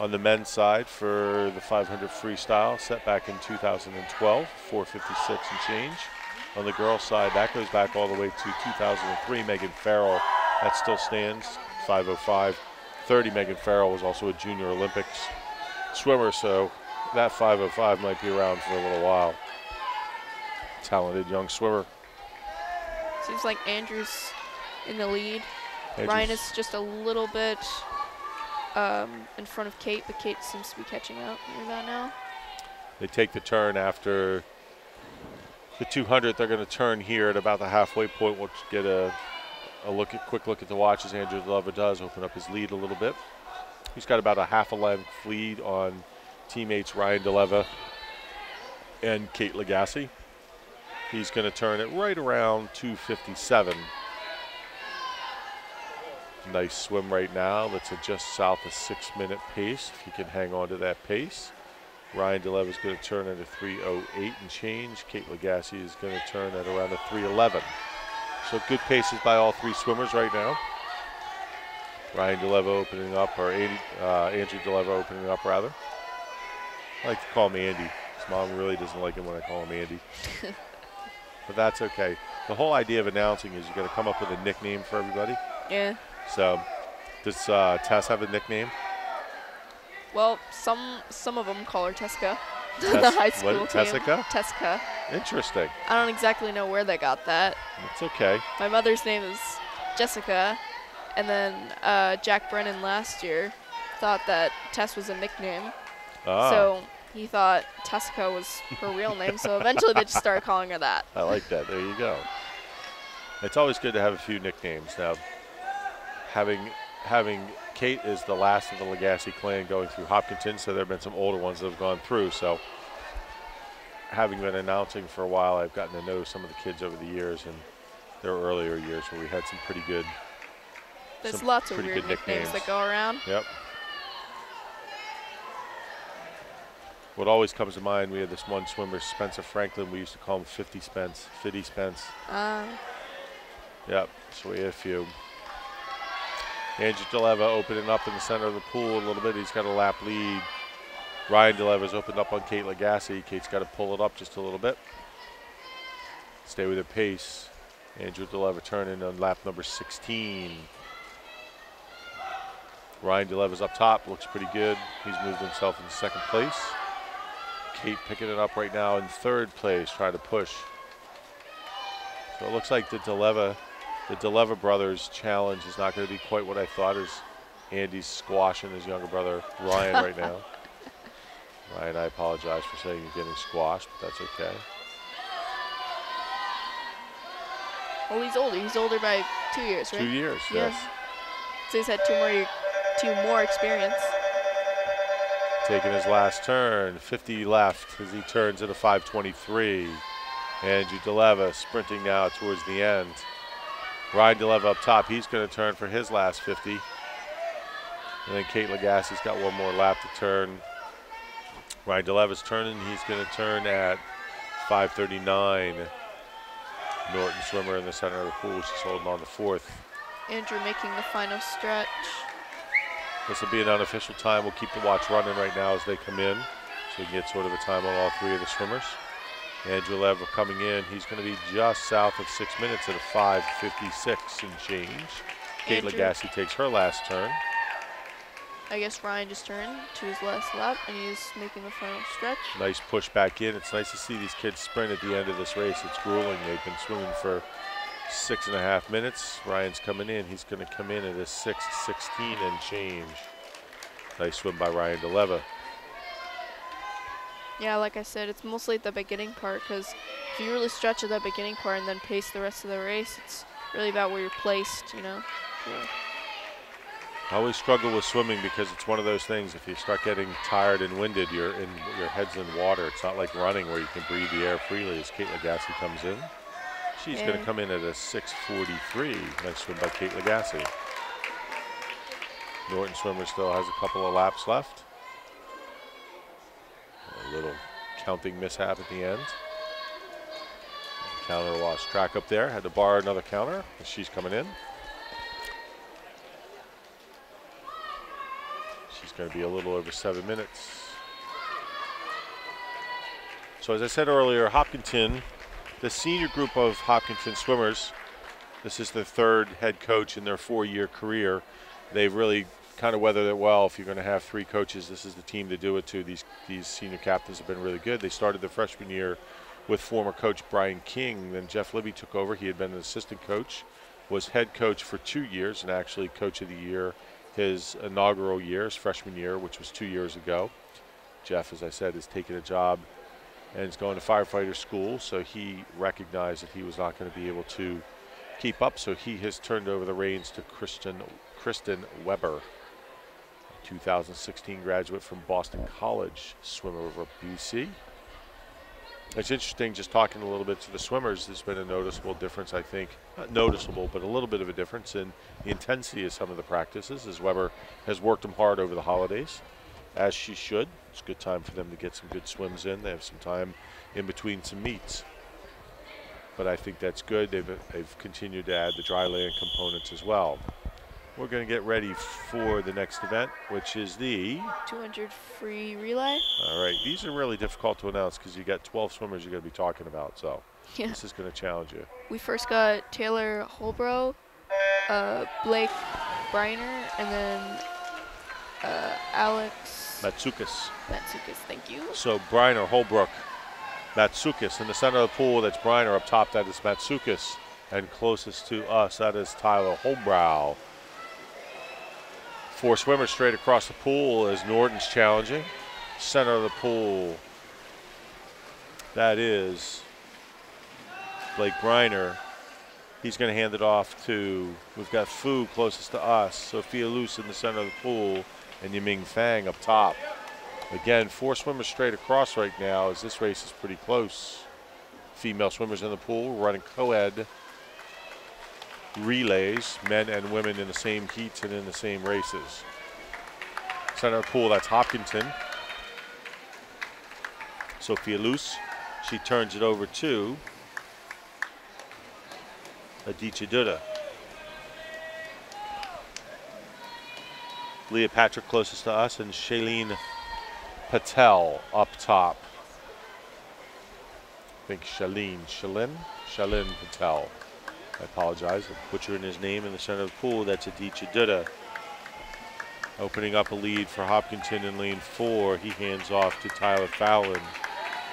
on the men's side for the 500 freestyle set back in 2012, 456 and change. on the girls' side. That goes back all the way to 2003. Megan Farrell, that still stands, 505. 30, Megan Farrell was also a Junior Olympics swimmer, so that 505 might be around for a little while. Talented young swimmer. Seems like Andrew's in the lead. Andrews- Ryan is just a little bit um, in front of Kate, but Kate seems to be catching up near that now. They take the turn after the 200. They're going to turn here at about the halfway point. We'll get a, a look at quick look at the watch as Andrew DeLeva does open up his lead a little bit. He's got about a half a length lead on teammates Ryan DeLeva and Kate Legassi. He's going to turn it right around 257. Nice swim right now. That's a just south of six minute pace. If he can hang on to that pace. Ryan DeLeva is going to turn at a 308 and change. Kate Legassi is going to turn at around a 311. So good paces by all three swimmers right now. Ryan DeLeva opening up, or Andy, uh, Andrew DeLeva opening up rather. I like to call him Andy. His mom really doesn't like him when I call him Andy. but that's okay. The whole idea of announcing is you got to come up with a nickname for everybody. Yeah. So does uh, Tess have a nickname? Well, some some of them call her Tesca. the high school team. Tessica? Tesca. Interesting. I don't exactly know where they got that. It's okay. My mother's name is Jessica, and then uh, Jack Brennan last year thought that Tess was a nickname, Ah, so he thought Tessica was her real name. So eventually they just started calling her that. I like that. There you go. It's always good to have a few nicknames. Now, having having Kate is the last of the Legassi clan going through Hopkinton, so there have been some older ones that have gone through. So, having been announcing for a while, I've gotten to know some of the kids over the years and their earlier years where we had some pretty good. There's lots of weird nicknames nicknames. that go around. Yep. What always comes to mind, we had this one swimmer, Spencer Franklin. We used to call him 50 Spence, 50 Spence. Uh, Yep, so we had a few. Andrew DeLeva opening up in the center of the pool a little bit. He's got a lap lead. Ryan DeLeva's opened up on Kate Legassi. Kate's got to pull it up just a little bit. Stay with her pace. Andrew DeLeva turning on lap number 16. Ryan DeLeva's up top, looks pretty good. He's moved himself into second place. Kate picking it up right now in third place, trying to push. So it looks like the DeLeva, the DeLeva brothers challenge is not going to be quite what I thought. As Andy's squashing his younger brother Ryan right now. Ryan, I apologize for saying you're getting squashed, but that's okay. well, he's older. He's older by two years, right? Two years, Yeah. yes. So he's had two more, two more experience. Taking his last turn, 50 left as he turns into 523. Andrew DeLeva sprinting now towards the end. Ryan DeLeva up top, he's going to turn for his last 50. And then Kate Legassi's got one more lap to turn. Ryan DeLeva's turning, he's going to turn at 539. Norton swimmer in the center of the pool, she's holding on the fourth. Andrew making the final stretch. This will be an unofficial time. We'll keep the watch running right now as they come in, so we can get sort of a time on all three of the swimmers. Andrew Leva coming in. He's going to be just south of six minutes at a 5:56 and change. Kate. Legassi takes her last turn. I guess Ryan just turned to his last lap, and he's making the final stretch. Nice push back in. It's nice to see these kids sprint at the end of this race. It's grueling. They've been swimming for six and a half minutes. Ryan's coming in. He's going to come in at a 6:16 and change. Nice swim by Ryan DeLeva. Yeah, like I said, it's mostly at the beginning part because if you really stretch at that beginning part and then pace the rest of the race, it's really about where you're placed, you know. Yeah. I always struggle with swimming because it's one of those things. If you start getting tired and winded, you're in your head's in water. It's not like running where you can breathe the air freely. As Kate Legassi comes in, she's going to come in at a 6:43. Nice swim by Kate Legassi. Norton swimmer still has a couple of laps left. A little counting mishap at the end. Counter lost track up there. Had to borrow another counter. She's coming in. She's going to be a little over seven minutes. So as I said earlier, Hopkinton the senior group of Hopkinton swimmers, this is the third head coach in their four-year career. They've really kind of weathered it well. If you're going to have three coaches, this is the team to do it to. These these senior captains have been really good. They started the freshman year with former coach Brian King. Then Jeff Libby took over. He had been an assistant coach, was head coach for two years, and actually coach of the year his inaugural year, his freshman year, which was two years ago. Jeff, as I said, has taken a job and is going to firefighter school, so he recognized that he was not going to be able to keep up, so he has turned over the reins to Kristen, Kristen Weber, 2016 graduate from Boston College, swimmer over BC. It's interesting just talking a little bit to the swimmers. There's been a noticeable difference, I think. Not noticeable, but a little bit of a difference in the intensity of some of the practices as Weber has worked them hard over the holidays, as she should. It's a good time for them to get some good swims in. They have some time in between some meets. But I think that's good. They've, they've continued to add the dry land components as well. We're going to get ready for the next event, which is the 200 free relay. all right, these are really difficult to announce because you got 12 swimmers you're going to be talking about. So Yeah. this is going to challenge you. We first got Taylor Holbrow, uh, Blake Briner, and then uh, Alex Matsukis. Matsukis. Thank you. So Briner, Holbrook, Matsukis. In the center of the pool, that's Briner. Up top, that is Matsukis. And closest to us, that is Tyler Holbrow. Four swimmers straight across the pool as Norton's challenging. Center of the pool, that is Blake Briner. He's going to hand it off to, we've got Fu closest to us, Sophia Luce in the center of the pool, and Yiming Fang up top. Again, four swimmers straight across right now as this race is pretty close. Female swimmers in the pool running co-ed relays, men and women in the same heats and in the same races. Center pool, that's Hopkinton. Sophia Luce, she turns it over to Aditya Duda. Leah Patrick closest to us and Shailene Patel up top. I think Shalene, Shalin, Shalin Patel. I apologize, I'm butchering his name in the center of the pool. That's Aditya Duda. Opening up a lead for Hopkinton in lane four. He hands off to Tyler Fallon.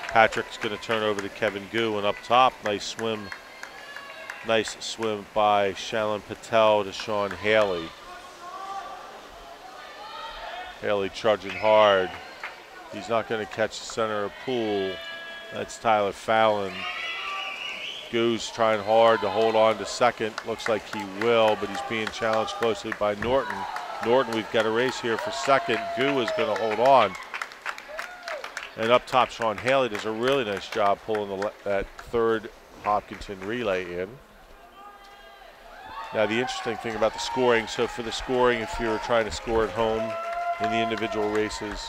Patrick's going to turn over to Kevin Gu, and up top, nice swim. Nice swim by Shalin Patel to Sean Haley. Haley trudging hard. He's not going to catch the center of pool. That's Tyler Fallon. Goose trying hard to hold on to second. Looks like he will, but he's being challenged closely by Norton. Norton, we've got a race here for second. Gu is going to hold on. And up top, Sean Haley does a really nice job pulling the, that third Hopkinton relay in. Now, the interesting thing about the scoring so, for the scoring, if you're trying to score at home in the individual races,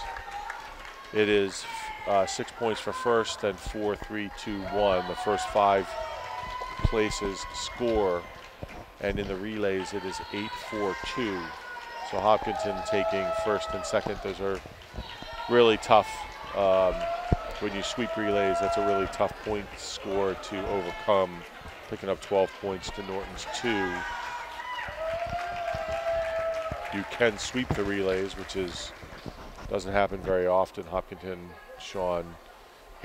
it is uh, six points for first, then four, three, two, one. The first five places score. And in the relays, it is eight, four, two. So Hopkinton taking first and second. Those are really tough. Um, when you sweep relays, that's a really tough point score to overcome. Picking up 12 points to Norton's two. You can sweep the relays, which is doesn't happen very often. Hopkinton, Sean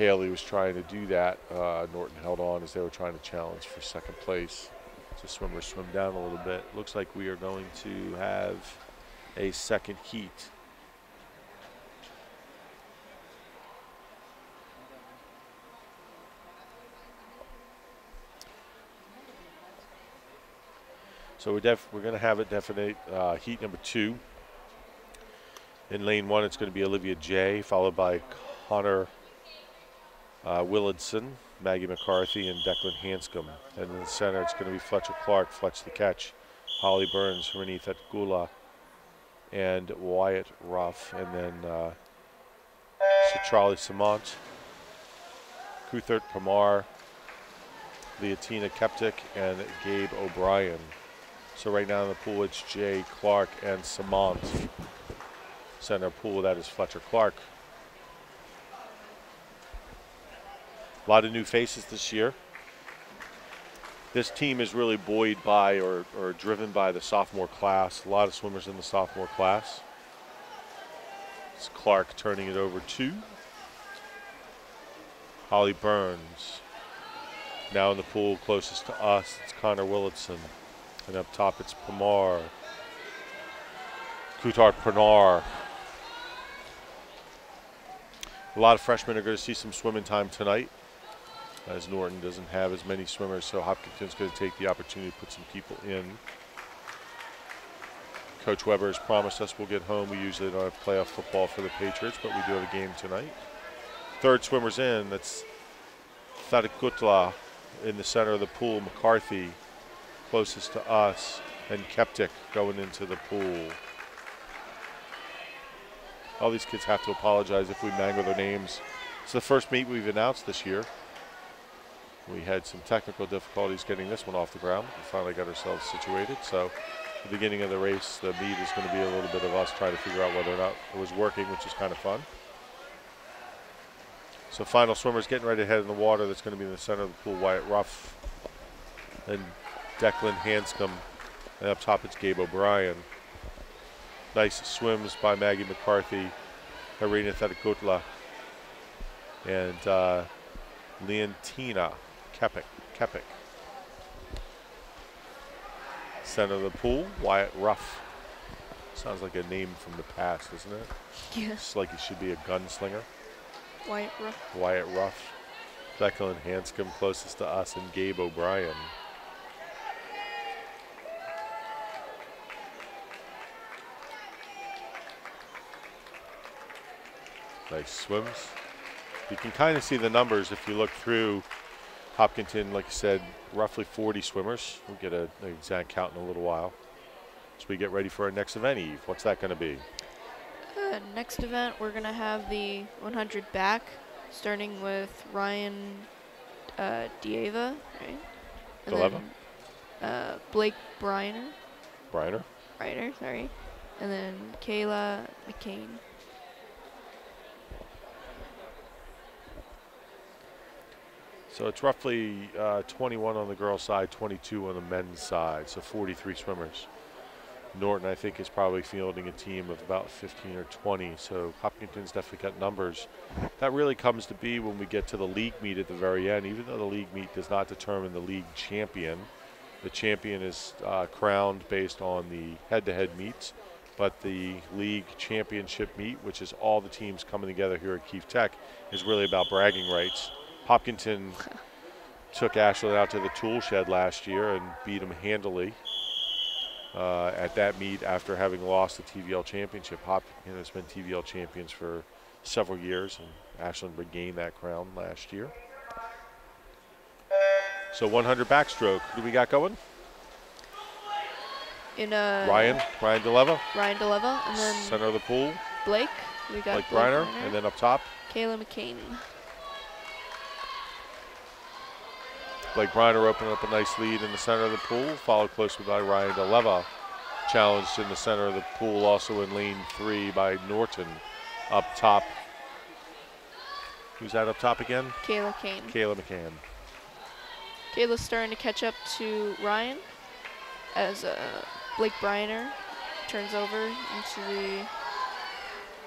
Haley was trying to do that. Uh, Norton held on as they were trying to challenge for second place. So swimmers swim down a little bit. Looks like we are going to have a second heat. So we're, we're going to have a definite uh, heat number two. In lane one, it's going to be Olivia J, followed by Connor uh, Willardson, Maggie McCarthy, and Declan Hanscom. And in the center, it's going to be Fletcher Clark, Fletch the catch, Holly Burns, Renitha Gula, and Wyatt Ruff. And then uh, Charlie Samant, Kuthert Pamar, Leotina Keptic, and Gabe O'Brien. So right now in the pool, it's Jay Clark and Samant. Center pool, that is Fletcher Clark. A lot of new faces this year. this team is really buoyed by or, or driven by the sophomore class. A lot of swimmers in the sophomore class. It's Clark turning it over to Holly Burns. Now in the pool closest to us, it's Connor Willitson. And up top, it's Pamar. Coutard Pernar. A lot of freshmen are going to see some swimming time tonight as Norton doesn't have as many swimmers, so Hopkinton's going to take the opportunity to put some people in. Coach Weber has promised us we'll get home. We usually don't have playoff football for the Patriots, but we do have a game tonight. Third swimmer's in. That's Thadikutla in the center of the pool. McCarthy closest to us, and Keptic going into the pool. All these kids have to apologize if we mangle their names. It's the first meet we've announced this year. We had some technical difficulties getting this one off the ground. We finally got ourselves situated. So the beginning of the race, the meet is going to be a little bit of us trying to figure out whether or not it was working, which is kind of fun. So final swimmer's getting ready to head in the water. That's going to be in the center of the pool, Wyatt Ruff and Declan Hanscom. And up top it's Gabe O'Brien. Nice swims by Maggie McCarthy, Harina Thadikutla, and uh, Leontina Kepik. Kepik. Center of the pool, Wyatt Ruff. Sounds like a name from the past, doesn't it? Yeah. Just like he should be a gunslinger. Wyatt Ruff. Wyatt Ruff. Declan Hanscom closest to us, and Gabe O'Brien. Nice swims. You can kind of see the numbers if you look through Hopkinton, like I said, roughly 40 swimmers. We'll get a, an exact count in a little while. As we get ready for our next event, Eve, what's that going to be? Uh, next event, we're going to have the 100 back, starting with Ryan uh, Dieva, right? And Dileva? then uh, Blake Briner, Briner? Briner, sorry. And then Kayla McCain. So it's roughly uh, 21 on the girls' side, 22 on the men's side, so 43 swimmers. Norton, I think, is probably fielding a team of about 15 or 20, so Hopkinton's definitely got numbers. That really comes to be when we get to the league meet at the very end, even though the league meet does not determine the league champion. The champion is uh, crowned based on the head-to-head meets, but the league championship meet, which is all the teams coming together here at Keefe Tech, is really about bragging rights. Hopkinton took Ashland out to the tool shed last year and beat him handily uh, at that meet after having lost the TVL championship. Hopkinton has been TVL champions for several years, and Ashland regained that crown last year. So 100 backstroke. Who do we got going? In uh, Ryan, Ryan DeLeva, Ryan DeLeva, and then center of the pool. Blake. We got Blake Briner, and then up top, Kayla McCain. Blake Briner opening up a nice lead in the center of the pool, followed closely by Ryan DeLeva. Challenged in the center of the pool, also in lane three by Norton. Up top, who's that up top again? Kayla Kane. Kayla McCann. Kayla's starting to catch up to Ryan as uh, Blake Briner turns over into the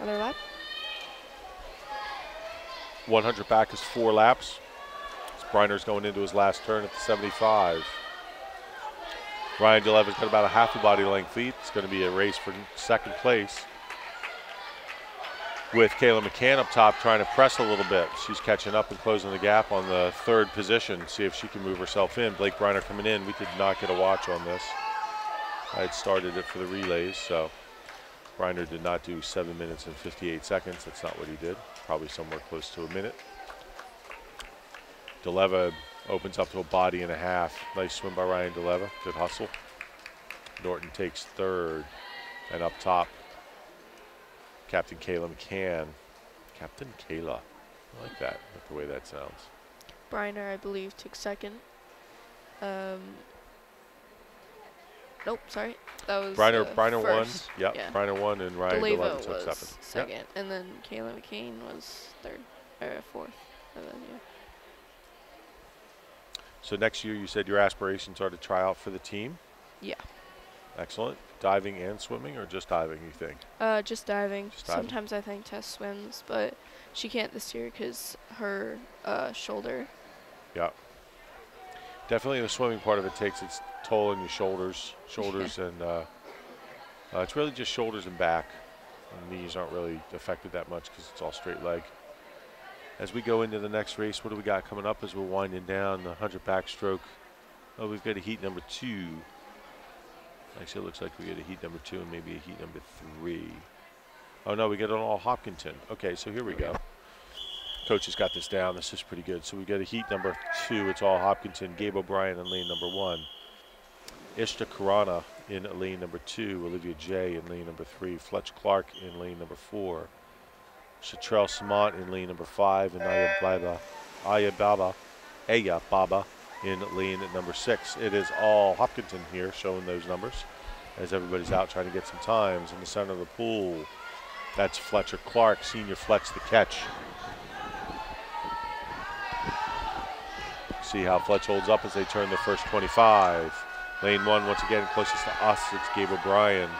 other lap. 100 back is four laps. Briner's going into his last turn at the 75. Ryan DeLeva's got about a half a body length lead. It's going to be a race for second place. With Kayla McCann up top trying to press a little bit. She's catching up and closing the gap on the third position. See if she can move herself in. Blake Briner coming in. We did not get a watch on this. I had started it for the relays, so Briner did not do seven minutes and 58 seconds. That's not what he did. Probably somewhere close to a minute. DeLeva opens up to a body and a half. Nice swim by Ryan DeLeva. Good hustle. Norton takes third. And up top, Captain Kayla McCann. Captain Kayla. I like that. I like the way that sounds. Briner, I believe, took second. Um, nope, sorry. That was Briner, uh, Briner won. Yep, Yeah. Briner won and Ryan DeLeva took was second. Yep. and then Kayla McCain was third or fourth. And then, yeah. So next year, you said your aspirations are to try out for the team. Yeah. Excellent. Diving and swimming, or just diving? You think? Uh, just diving. Just diving. Sometimes I think Tess swims, but she can't this year because her uh, shoulder. Yeah. Definitely, the swimming part of it takes its toll on your shoulders, shoulders, and uh, uh, it's really just shoulders and back. And knees aren't really affected that much because it's all straight leg. As we go into the next race, what do we got coming up as we're winding down the 100 backstroke? Oh, we've got a heat number two. Actually, it looks like we get a heat number two and maybe a heat number three. Oh, no, we get an all Hopkinton. Okay, so here we go. Coach has got this down. This is pretty good. So we got a heat number two. It's all Hopkinton, Gabe O'Brien in lane number one. Ishta Karana in lane number two. Olivia J in lane number three. Fletch Clark in lane number four. Chatrell Samant in lane number five. And Aya Baba, Aya Baba, Aya Baba in lane number six. It is all Hopkinton here showing those numbers as everybody's out trying to get some times in the center of the pool. That's Fletcher Clark, senior Fletch the catch. See how Fletch holds up as they turn the first 25. Lane one, once again, closest to us, it's Gabe O'Brien.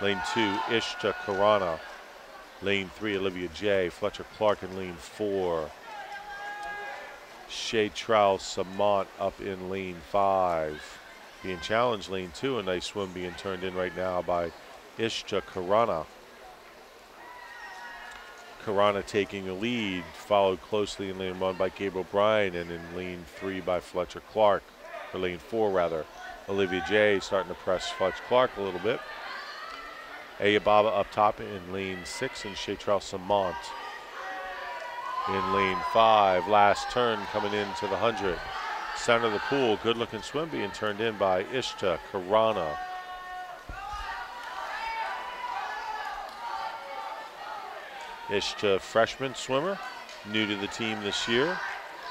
Lane two, Ishta Karana. Lane three, Olivia J. Fletcher Clark in lane four. Shay Trowell Samant up in lane five. Being challenged, lane two, a nice swim being turned in right now by Ishta Karana. Karana taking the lead, followed closely in lane one by Gabe O'Brien, and in lane three by Fletcher Clark, or lane four rather. Olivia J starting to press Fletch Clark a little bit. Ayababa up top in lane six, and Chatrell Samant in lane five. Last turn coming into the 100. Center of the pool, good looking swim being turned in by Ishta Karana. Ishta, freshman swimmer, new to the team this year.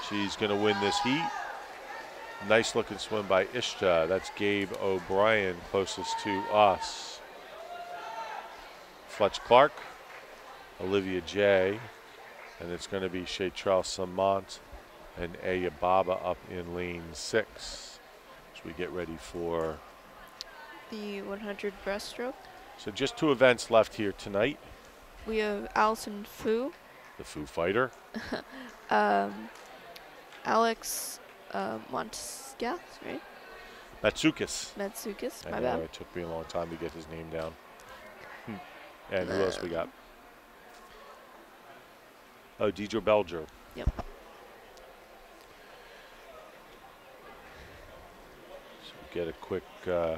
She's going to win this heat. Nice looking swim by Ishta. That's Gabe O'Brien, closest to us. Fletch Clark, Olivia J, and it's going to be Chatrell Samant and Ayababa up in lane six as we get ready for. The 100 breaststroke. So just two events left here tonight. We have Allison Fu, The Foo Fighter, um, Alex uh, Montesquieu, right? Matsukis. Matsukis, my know bad. it took me a long time to get his name down. And who else we got? Oh, Deidre Belger. Yep. So get a quick. Uh,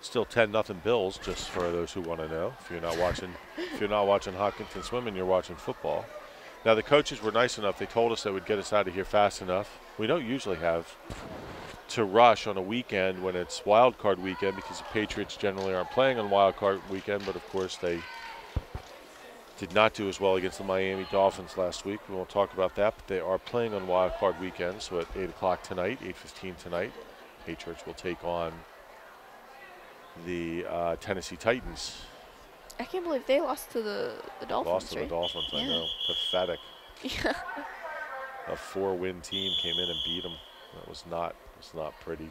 still 10 nothing Bills, just for those who want to know. If you're not watching, if you're not watching Hopkinton swimming, you're watching football. Now the coaches were nice enough; they told us they would get us out of here fast enough. We don't usually have to rush on a weekend when it's wild card weekend because the Patriots generally aren't playing on wild card weekend, but of course they did not do as well against the Miami Dolphins last week. We won't talk about that, but they are playing on wild card weekend. So at 8 o'clock tonight, 8:15 tonight, Patriots will take on the uh, Tennessee Titans. I can't believe they lost to the, the Dolphins, Lost to right? the Dolphins, I know. Pathetic. Yeah. A four-win team came in and beat them. That was not was not pretty.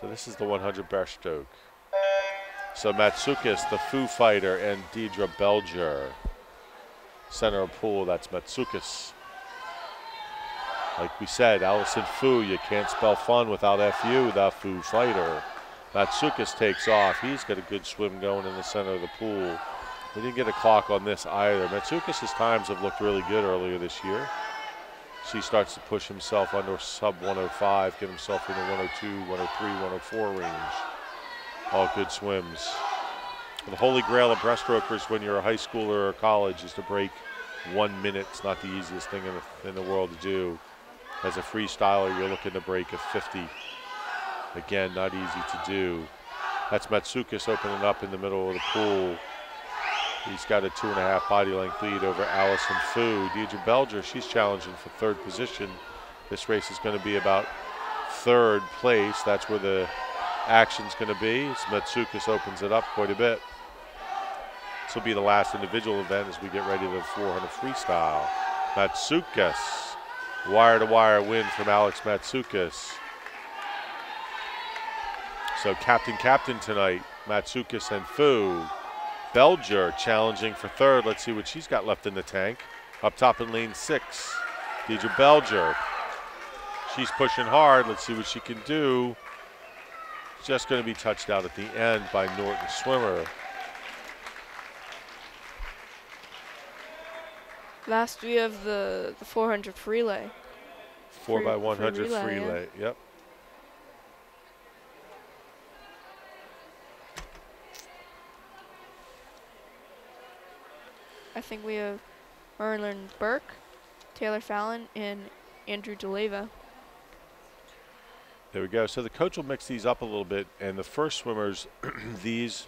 So this is the 100 breaststroke. So Matsukis, the Foo Fighter, and Deidre Belger. Center of pool, that's Matsukis. Like we said, Allison Fu, you can't spell fun without FU, the Foo Fighter. Matsukis takes off. He's got a good swim going in the center of the pool. We didn't get a clock on this either. Matsukis' times have looked really good earlier this year. She starts to push himself under sub 105, get himself in the 102, 103, 104 range. All good swims. The holy grail of breaststrokers when you're a high schooler or college is to break one minute. It's not the easiest thing in the, in the world to do. As a freestyler, you're looking to break a 50. Again, not easy to do. That's Matsukis opening up in the middle of the pool. He's got a two and a half body length lead over Allison Fu. Deidre Belger, she's challenging for third position. This race is going to be about third place. That's where the action's going to be. As Matsukis opens it up quite a bit. This will be the last individual event as we get ready to the 400 freestyle. Matsukas, wire to wire win from Alex Matsukas. So captain captain tonight, Matsukas and Fu. Belger challenging for third. Let's see what she's got left in the tank. Up top in lane six, Deidre Belger. She's pushing hard. Let's see what she can do. Just going to be touched out at the end by Norton Swimmer. Last we have the, the 400 relay. Four Free- by free 100 relay, free yeah. Yep. I think we have Merlin Burke, Taylor Fallon, and Andrew DeLeva. There we go. So the coach will mix these up a little bit, and the first swimmers, these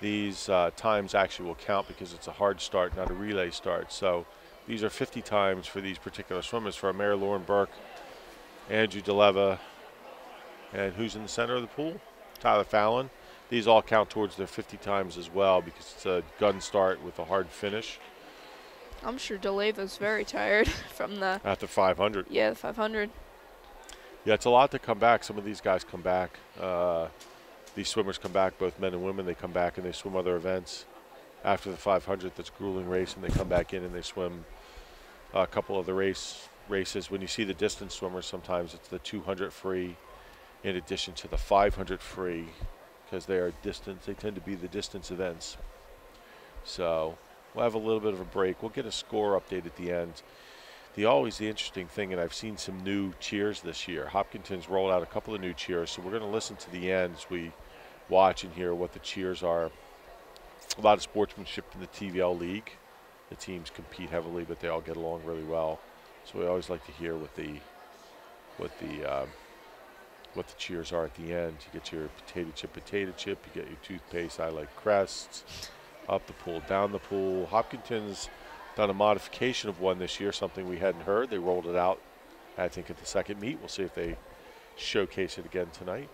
these uh, times actually will count because it's a hard start, not a relay start. So these are 50 times for these particular swimmers for Mary Lauren Burke, Andrew DeLeva, and who's in the center of the pool? Tyler Fallon. These all count towards their 50 times as well because it's a gun start with a hard finish I'm sure DeLeva's very tired from the after 500. yeah the 500. Yeah, it's a lot to come back. Some of these guys come back. Uh, these swimmers come back, both men and women. They come back and they swim other events after the 500. That's grueling race, and they come back in and they swim a couple of the race races. When you see the distance swimmers, sometimes it's the 200 free, in addition to the 500 free, because they are distance. They tend to be the distance events. So we'll have a little bit of a break. We'll get a score update at the end the always the interesting thing, and I've seen some new cheers this year. Hopkinton's rolled out a couple of new cheers, so we're going to listen to the end as we watch and hear what the cheers are. A lot of sportsmanship in the TVL league. The teams compete heavily, but they all get along really well. So we always like to hear what the what the um, what the cheers are at the end. You get your potato chip, potato chip. You get your toothpaste. I like crests. Up the pool, down the pool. Hopkinton's done a modification of one this year, something we hadn't heard. They rolled it out, I think, at the second meet. We'll see if they showcase it again tonight.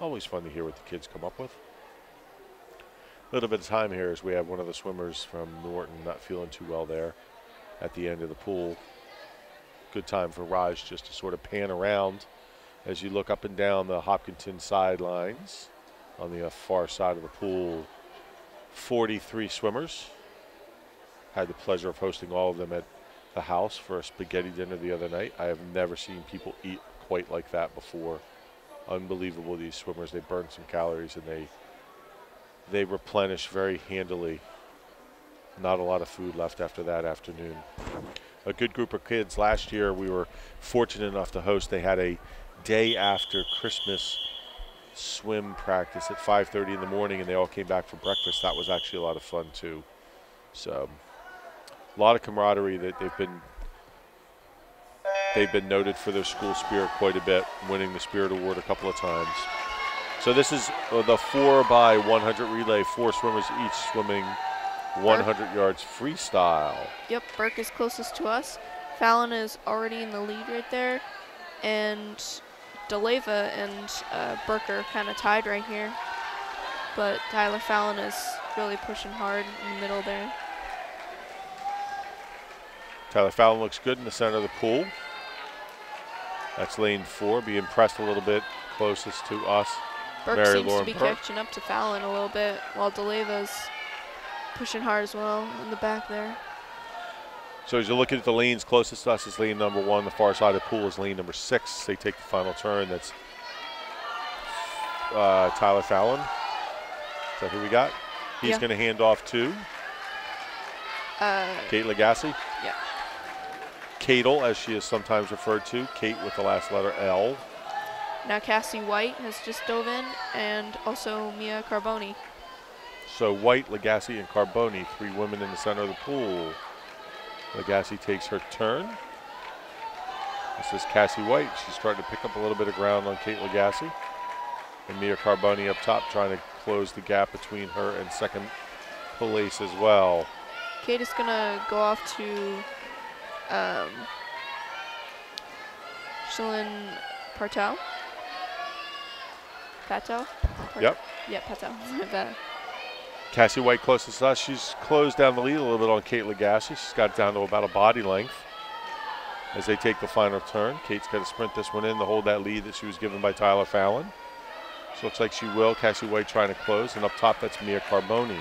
Always fun to hear what the kids come up with. A little bit of time here as we have one of the swimmers from Norton not feeling too well there at the end of the pool. Good time for Raj just to sort of pan around as you look up and down the Hopkinton sidelines on the uh, far side of the pool. 43 swimmers had the pleasure of hosting all of them at the house for a spaghetti dinner the other night. I have never seen people eat quite like that before. Unbelievable these swimmers. They burn some calories and they they replenish very handily. Not a lot of food left after that afternoon. A good group of kids. Last year we were fortunate enough to host. They had a day after Christmas swim practice at 5:30 in the morning and they all came back for breakfast. That was actually a lot of fun too. So a lot of camaraderie that they've been they've been noted for their school spirit quite a bit, winning the Spirit Award a couple of times. So this is uh, the four by 100 relay, four swimmers each swimming 100 yards freestyle. Yep, Burke is closest to us. Fallon is already in the lead right there, and DeLeva and uh, Burke are kind of tied right here. But Tyler Fallon is really pushing hard in the middle there. Tyler Fallon looks good in the center of the pool. That's lane four. Be impressed a little bit closest to us. Burke Mary seems Lauren to be Burke. catching up to Fallon a little bit, while DeLeva's pushing hard as well in the back there. So as you're looking at the lanes closest to us is lane number one. The far side of the pool is lane number six. They take the final turn. That's uh, Tyler Fallon. Is that who we got? He's Yeah. going to hand off to Uh, Kate Legassi. yeah. Katel, as she is sometimes referred to. Kate with the last letter L. Now Cassie White has just dove in, and also Mia Carboni. So White, Legassi, and Carboni, three women in the center of the pool. Legassi takes her turn. This is Cassie White. She's starting to pick up a little bit of ground on Kate Legassi. And Mia Carboni up top trying to close the gap between her and second place as well. Kate is gonna go off to um, Shilin Partel. Patel? Par- Yep. Yeah, Patel. Cassie White closest to us. She's closed down the lead a little bit on Kate Legassi. She's got it down to about a body length. as they take the final turn. Kate's got to sprint this one in to hold that lead that she was given by Tyler Fallon. So looks like she will. Cassie White trying to close, and up top that's Mia Carboni.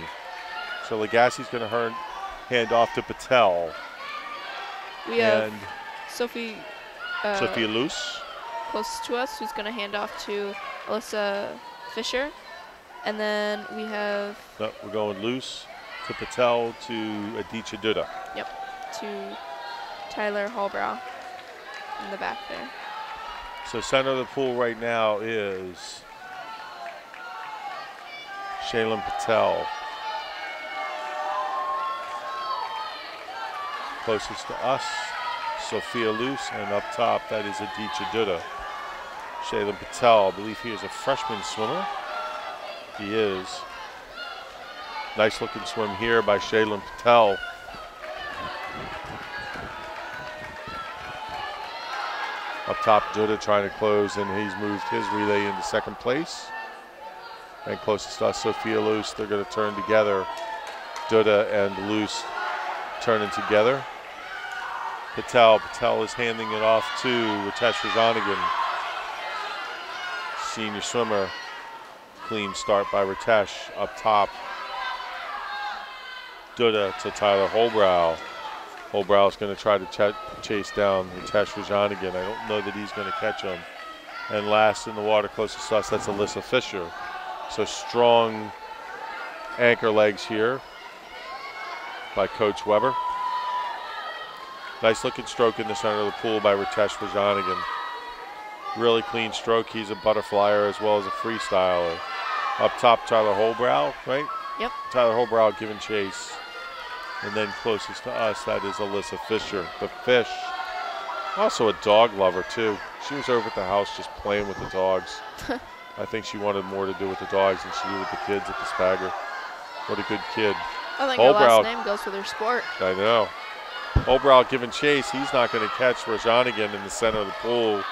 So Legassi's going to hand off to Patel We have and Sophie uh, Sophia Luce. closest to us who's going to hand off to Alyssa Fisher. And then we have No, we're going Luce to Patel to Aditya Duda. to Tyler Holbrow in the back there. So center of the pool right now is Shaylin Patel. Closest to us, Sophia Luce, and up top that is Aditya Duda. Shaylin Patel, I believe he is a freshman swimmer. He is. Nice looking swim here by Shaylin Patel. Up top, Duda trying to close, and he's moved his relay into second place. And closest to us, Sophia Luce. They're going to turn together. Duda and Luce turning together. Patel. Patel is handing it off to Ritesh Rajanigan. Senior swimmer. Clean start by Ritesh up top. Duda uh, to Tyler Holbrow. Holbrow is going to try to ch- chase down Ritesh Rajanigan. I don't know that he's going to catch him. And last in the water closest to us, that's Alyssa Fisher. So strong anchor legs here by Coach Weber. Nice looking stroke in the center of the pool by Ritesh Rajanigan. Really clean stroke. He's a butterflyer as well as a freestyler. Up top, Tyler Holbrow, right? Yep. Tyler Holbrow giving chase. And then closest to us, that is Alyssa Fisher, the fish. Also a dog lover, too. She was over at the house just playing with the dogs. I think she wanted more to do with the dogs than she did with the kids at the Spagger. What a good kid. Oh, I think her last name goes with her sport. I know. Holbrow giving chase. He's not going to catch Rajanigan in the center of the pool.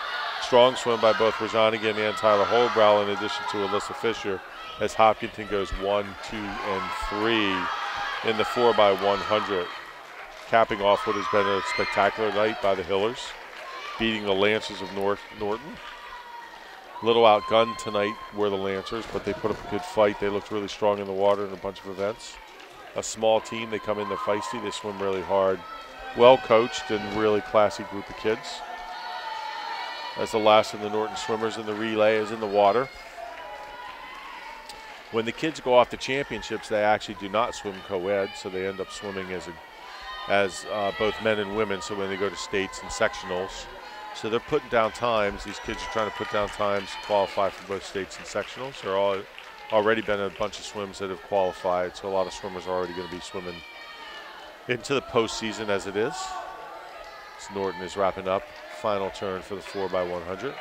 Strong swim by both Rajanigan and Tyler Holbrow in addition to Alyssa Fisher as Hopkinton goes one, two, and three in the 4 by 100 capping off what has been a spectacular night by the Hillers, beating the Lancers of North Norton. Little outgunned tonight were the Lancers, but they put up a good fight. They looked really strong in the water in a bunch of events. A small team, they come in, they're feisty, they swim really hard. Well coached and really classy group of kids. As the last of the Norton swimmers in the relay is in the water. When the kids go off to championships, they actually do not swim co-ed, so they end up swimming as a as uh, both men and women. So when they go to states and sectionals, so they're putting down times. These kids are trying to put down times qualify for both states and sectionals. There are already been a bunch of swims that have qualified, so a lot of swimmers are already going to be swimming into the postseason as it is. Norton is wrapping up. Final turn for the 4 by 100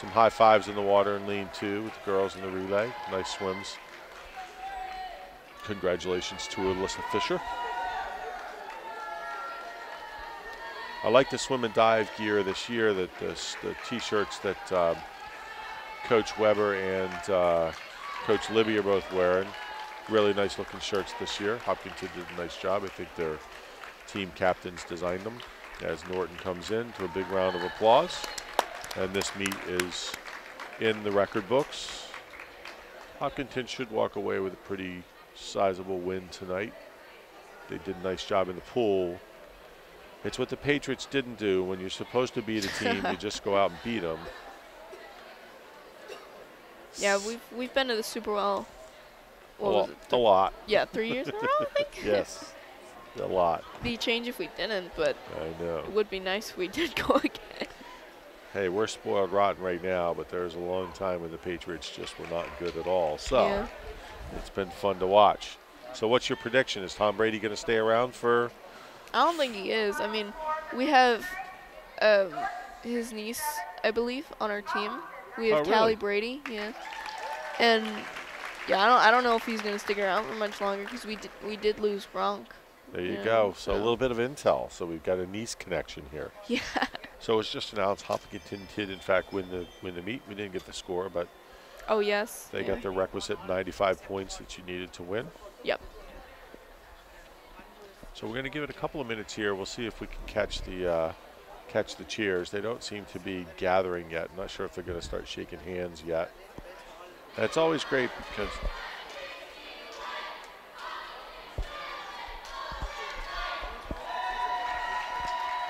Some high fives in the water and lean two with the girls in the relay. Nice swims. Congratulations to Alyssa Fisher. I like the swim and dive gear this year. That the, the t-shirts that um, Coach Weber and uh, Coach Libby are both wearing. Really nice looking shirts this year. Hopkinton did a nice job. I think their team captains designed them. As Norton comes in to a big round of applause, and this meet is in the record books. Hopkinton should walk away with a pretty sizable win tonight. They did a nice job in the pool. It's what the Patriots didn't do when you're supposed to beat a team, you just go out and beat them. Yeah, we've we've been to the Super Bowl. A, lot, a lot. Yeah, three years in a row, I think. Yes, a lot. Be change if we didn't, but I know. it would be nice if we did go again. Hey, we're spoiled rotten right now, but there's a long time when the Patriots just were not good at all. So Yeah. it's been fun to watch. So what's your prediction? Is Tom Brady going to stay around for? I don't think he is. I mean, we have um, his niece, I believe, on our team. We have Oh, Callie really? Brady, yeah, and yeah, I don't, I don't know if he's gonna stick around for much longer because we did, we did lose Gronk. There you Yeah, go. So a little bit of intel. So we've got a niece connection here. Yeah. So it's just announced Hopkinton did in fact win the win the meet. We didn't get the score, but Oh yes. they yeah. got the requisite 95 points that you needed to win. Yep. So we're going to give it a couple of minutes here. We'll see if we can catch the uh, catch the cheers. They don't seem to be gathering yet. I'm not sure if they're going to start shaking hands yet. It's always great because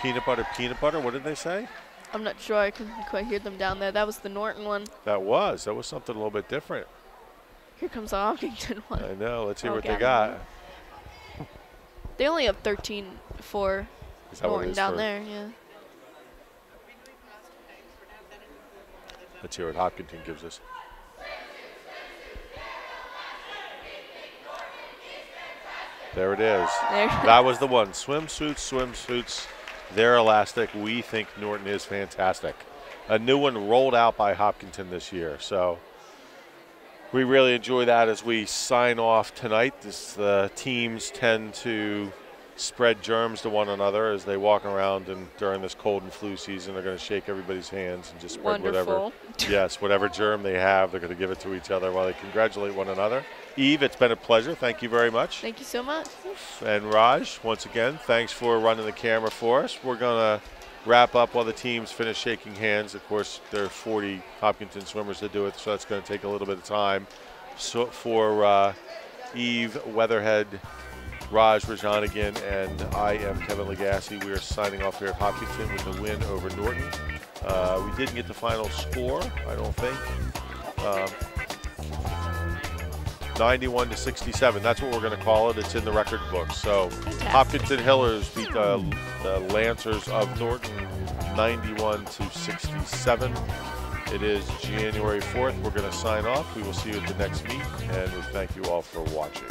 peanut butter, peanut butter. What did they say? I'm not sure. I couldn't quite hear them down there. That was the Norton one. That was that was something a little bit different. Here comes the Hopkinton one. I know. Let's see Oh, what they got. They only have 13 for Is that Norton down for- there. Yeah. Let's hear what Hopkinton gives us. There it is. There. that was the one. Swimsuits, swimsuits. They're elastic. We think Norton is fantastic. A new one rolled out by Hopkinton this year. So we really enjoy that as we sign off tonight. This, the teams tend to spread germs to one another as they walk around and during this cold and flu season they're going to shake everybody's hands and just spread whatever Wonderful. yes, whatever germ they have, they're going to give it to each other while they congratulate one another. Eve, it's been a pleasure. Thank you very much. Thank you so much. And Raj, once again, thanks for running the camera for us. We're going to wrap up while the teams finish shaking hands. Of course, there are 40 Hopkinton swimmers to do it, so that's going to take a little bit of time. So for uh, Eve Weatherhead, Raj Rajanigan, and I am Kevin Legassi. We are signing off here at Hopkinton with a win over Norton. Uh, we didn't get the final score, I don't think. Um, 91 to 67. That's what we're going to call it. It's in the record book. So Hopkinton Hillers beat the, the Lancers of Norton 91 to 67. It is January 4th. We're going to sign off. We will see you at the next meet, and we thank you all for watching.